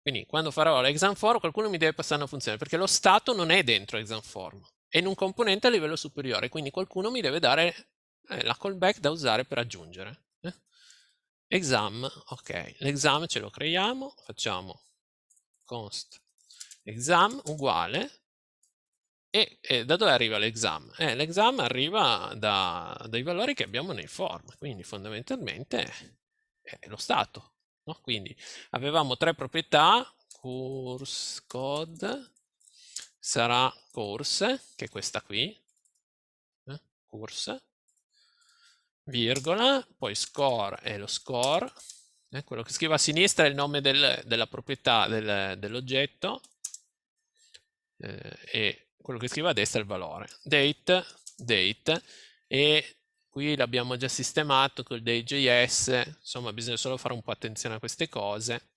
S1: Quindi quando farò l'exam form qualcuno mi deve passare una funzione perché lo stato non è dentro exam form, è in un componente a livello superiore, quindi qualcuno mi deve dare eh, la callback da usare per aggiungere. Eh. Exam, ok, l'exam ce lo creiamo, facciamo const exam uguale E, e da dove arriva l'exam? Eh, l'exam arriva da, dai valori che abbiamo nei form, quindi fondamentalmente è lo stato. No? Quindi avevamo tre proprietà, course code sarà course, che è questa qui, eh? course, virgola, poi score è lo score, eh? quello che scrivo a sinistra è il nome del, della proprietà del, dell'oggetto eh, e quello che scrivo a destra è il valore. Date, date e qui l'abbiamo già sistemato col day.js, insomma bisogna solo fare un po' attenzione a queste cose,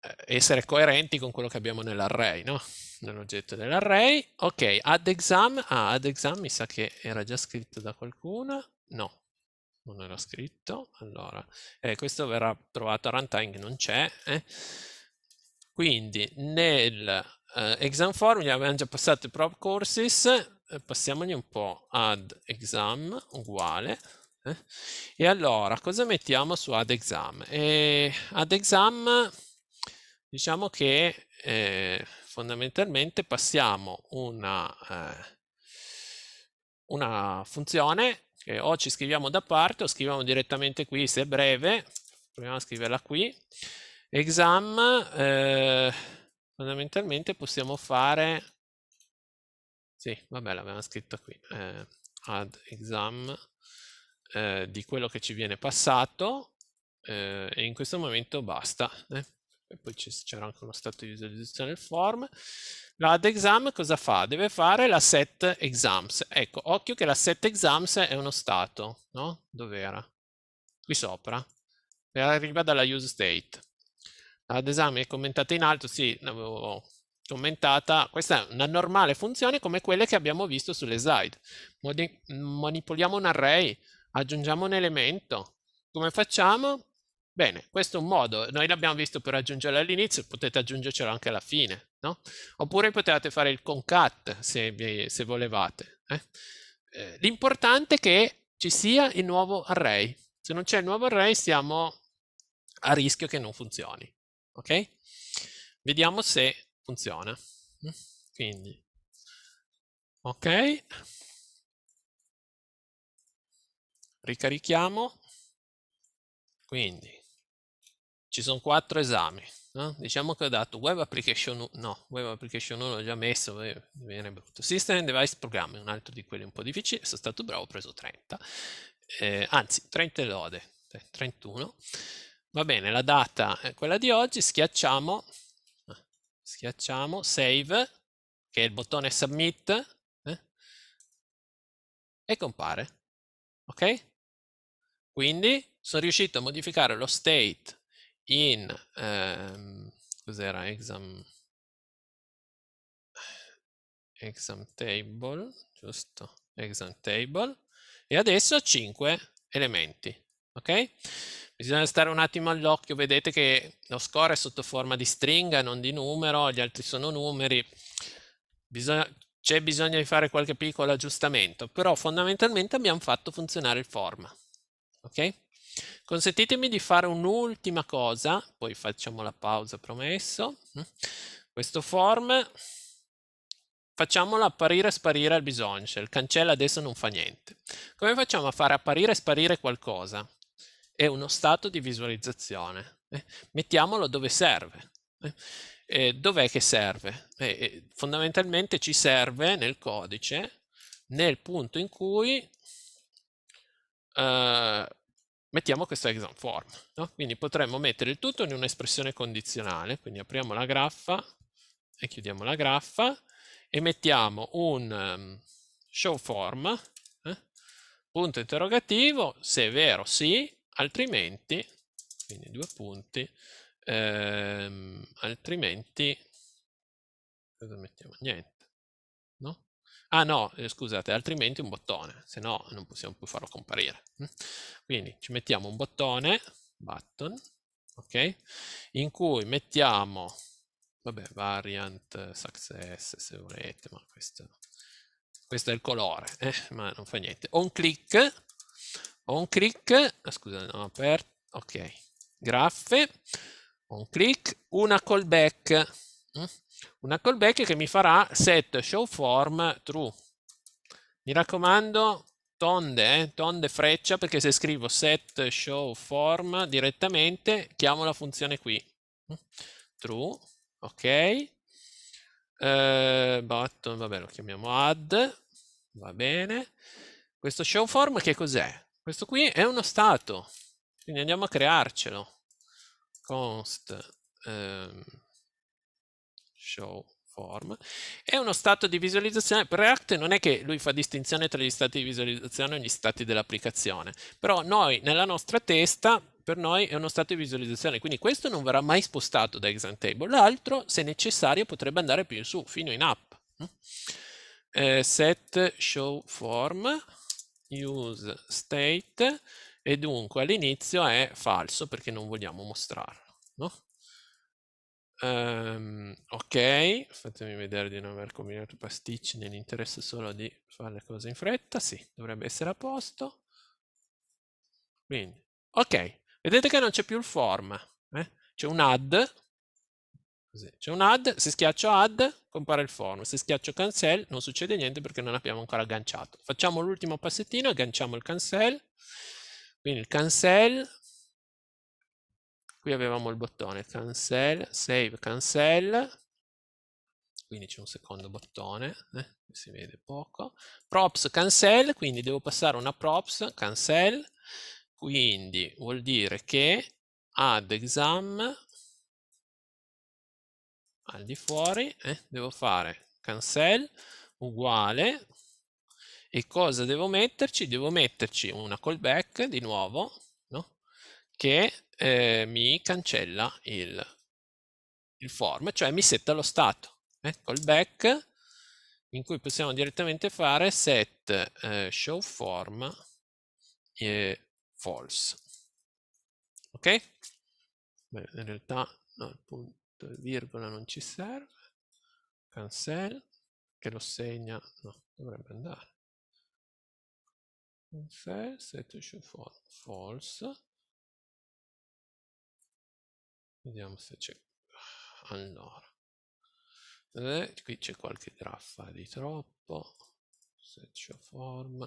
S1: eh, essere coerenti con quello che abbiamo nell'array, no? nell'oggetto dell'array. Ok, add exam, ah, add exam mi sa che era già scritto da qualcuno, no, non era scritto, allora, eh, questo verrà trovato a runtime, non c'è, eh? quindi nel eh, exam gli abbiamo già passato i prop courses, eh, passiamogli un po' add exam uguale eh? e allora cosa mettiamo su add exam e add exam diciamo che eh, fondamentalmente passiamo una, una funzione che o ci scriviamo da parte o scriviamo direttamente qui se è breve proviamo a scriverla qui exam eh, fondamentalmente possiamo fare sì, vabbè, l'avevamo scritto qui. Eh, add exam eh, di quello che ci viene passato eh, e in questo momento basta. Eh. E poi c'era anche uno stato di visualizzazione del form. La exam cosa fa? Deve fare la set exams. Ecco, occhio che la set exams è uno stato, no? Dov'era? Qui sopra. E arriva dalla use state. Ad esame commentata in alto, sì, l'avevo commentata, questa è una normale funzione come quelle che abbiamo visto sulle slide. Modi manipoliamo un array, aggiungiamo un elemento. Come facciamo? Bene, questo è un modo, noi l'abbiamo visto per aggiungerlo all'inizio, potete aggiungercelo anche alla fine, no? Oppure potete fare il concat se, se volevate. Eh? Eh, L'importante è che ci sia il nuovo array. Se non c'è il nuovo array siamo a rischio che non funzioni. Ok? Vediamo se funziona. Quindi, ok. Ricarichiamo. Quindi, ci sono quattro esami. No? Diciamo che ho dato Web Application 1, no, Web Application 1 l'ho già messo, viene brutto. System and Device Programming, un altro di quelli un po' difficili, sono stato bravo, ho preso 30. Eh, anzi, 30 lode, 31. Va bene, la data è quella di oggi, schiacciamo schiacciamo save, che è il bottone submit, eh? e compare. Ok? Quindi sono riuscito a modificare lo state in ehm, cos'era exam exam table, giusto? Exam table e adesso ho 5 elementi, ok? Bisogna stare un attimo all'occhio, vedete che lo score è sotto forma di stringa, non di numero, gli altri sono numeri. Bisogna, c'è bisogno di fare qualche piccolo aggiustamento, però fondamentalmente abbiamo fatto funzionare il form. Ok? Consentitemi di fare un'ultima cosa, poi facciamo la pausa promesso. Questo form facciamolo apparire e sparire al bisogno, cioè il cancello adesso non fa niente. Come facciamo a fare apparire e sparire qualcosa? È uno stato di visualizzazione. Eh? Mettiamolo dove serve. Eh? Eh, dov'è che serve? Eh, eh, fondamentalmente ci serve nel codice nel punto in cui eh, mettiamo questo exam form. No? Quindi potremmo mettere il tutto in un'espressione condizionale, quindi apriamo la graffa e chiudiamo la graffa e mettiamo un um, show form, punto interrogativo, se è vero sì, altrimenti, quindi due punti, ehm, altrimenti, cosa mettiamo? Niente, no? Ah no, eh, scusate, altrimenti un bottone, se no non possiamo più farlo comparire. Mm? Quindi ci mettiamo un bottone, button, ok? In cui mettiamo, vabbè, variant success se volete, ma questo, questo è il colore, eh? ma non fa niente. On click, on click, ah, scusa, non aperto, ok, graffe, on click, una callback. Mm? una callback che mi farà set show form true. Mi raccomando, tonde, eh? tonde freccia, perché se scrivo set show form direttamente, chiamo la funzione qui. True, ok. Eh, button, vabbè, lo chiamiamo add, va bene. Questo show form che cos'è? Questo qui è uno stato, quindi andiamo a crearcelo. Const ehm, show form, è uno stato di visualizzazione. Per React non è che lui fa distinzione tra gli stati di visualizzazione e gli stati dell'applicazione, però noi nella nostra testa, per noi è uno stato di visualizzazione, quindi questo non verrà mai spostato da examtable, l'altro se necessario potrebbe andare più in su, fino in app. Eh, set show form, use state, e dunque all'inizio è falso perché non vogliamo mostrarlo. No? Um, ok, fatemi vedere di non aver combinato pasticci nell'interesse solo di fare le cose in fretta. Sì, dovrebbe essere a posto. Quindi, ok, vedete che non c'è più il form. Eh? C'è un add. C'è un add, se schiaccio add compare il form, se schiaccio cancel non succede niente perché non abbiamo ancora agganciato. Facciamo l'ultimo passettino, agganciamo il cancel. Quindi il cancel qui avevamo il bottone cancel, save cancel, quindi c'è un secondo bottone, eh, si vede poco, props cancel, quindi devo passare una props cancel, quindi vuol dire che add exam al di fuori, eh, devo fare cancel uguale e cosa devo metterci? Devo metterci una callback di nuovo no? che eh, mi cancella il, il, form, cioè mi setta lo stato. Eh, callback in cui possiamo direttamente fare set eh, show form false. Ok? Beh, in realtà no, il punto virgola non ci serve. Cancel, che lo segna, no, dovrebbe andare. Cancel, set show form false. Vediamo se c'è. Allora. Eh, qui c'è qualche graffa di troppo. Search form.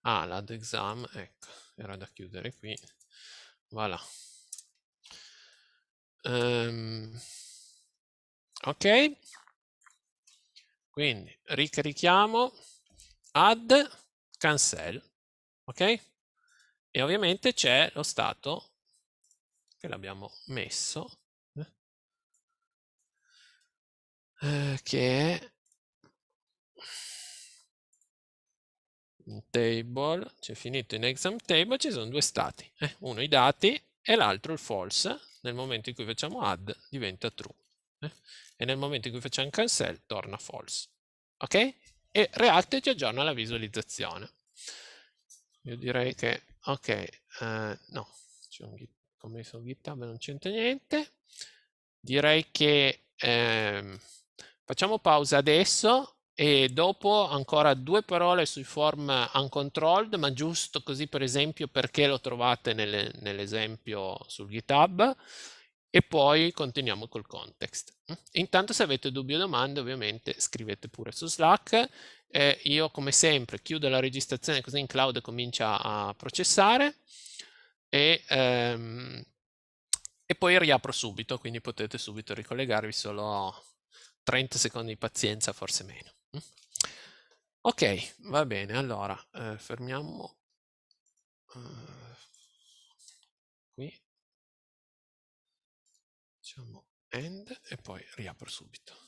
S1: Ah, l'add exam, ecco, era da chiudere qui. Voilà. Um, ok. Quindi ricarichiamo add cancel. Ok? E ovviamente c'è lo stato che l'abbiamo messo, eh, che è table, c'è finito in exam table, ci sono due stati, eh? uno i dati e l'altro il false, nel momento in cui facciamo add diventa true eh? e nel momento in cui facciamo cancel torna false. Ok? E React ci aggiorna la visualizzazione. Io direi che, ok, eh, no, c'è un git ho messo GitHub non c'entra niente. Direi che ehm, facciamo pausa adesso e dopo ancora due parole sui form uncontrolled, ma giusto così per esempio perché lo trovate nelle, nell'esempio sul GitHub e poi continuiamo col context. Intanto se avete dubbi o domande ovviamente scrivete pure su Slack. Eh, io come sempre chiudo la registrazione così in cloud comincia a processare e, ehm, e poi riapro subito, quindi potete subito ricollegarvi solo 30 secondi di pazienza, forse meno. Ok, va bene, allora eh, fermiamo uh, qui, diciamo end e poi riapro subito.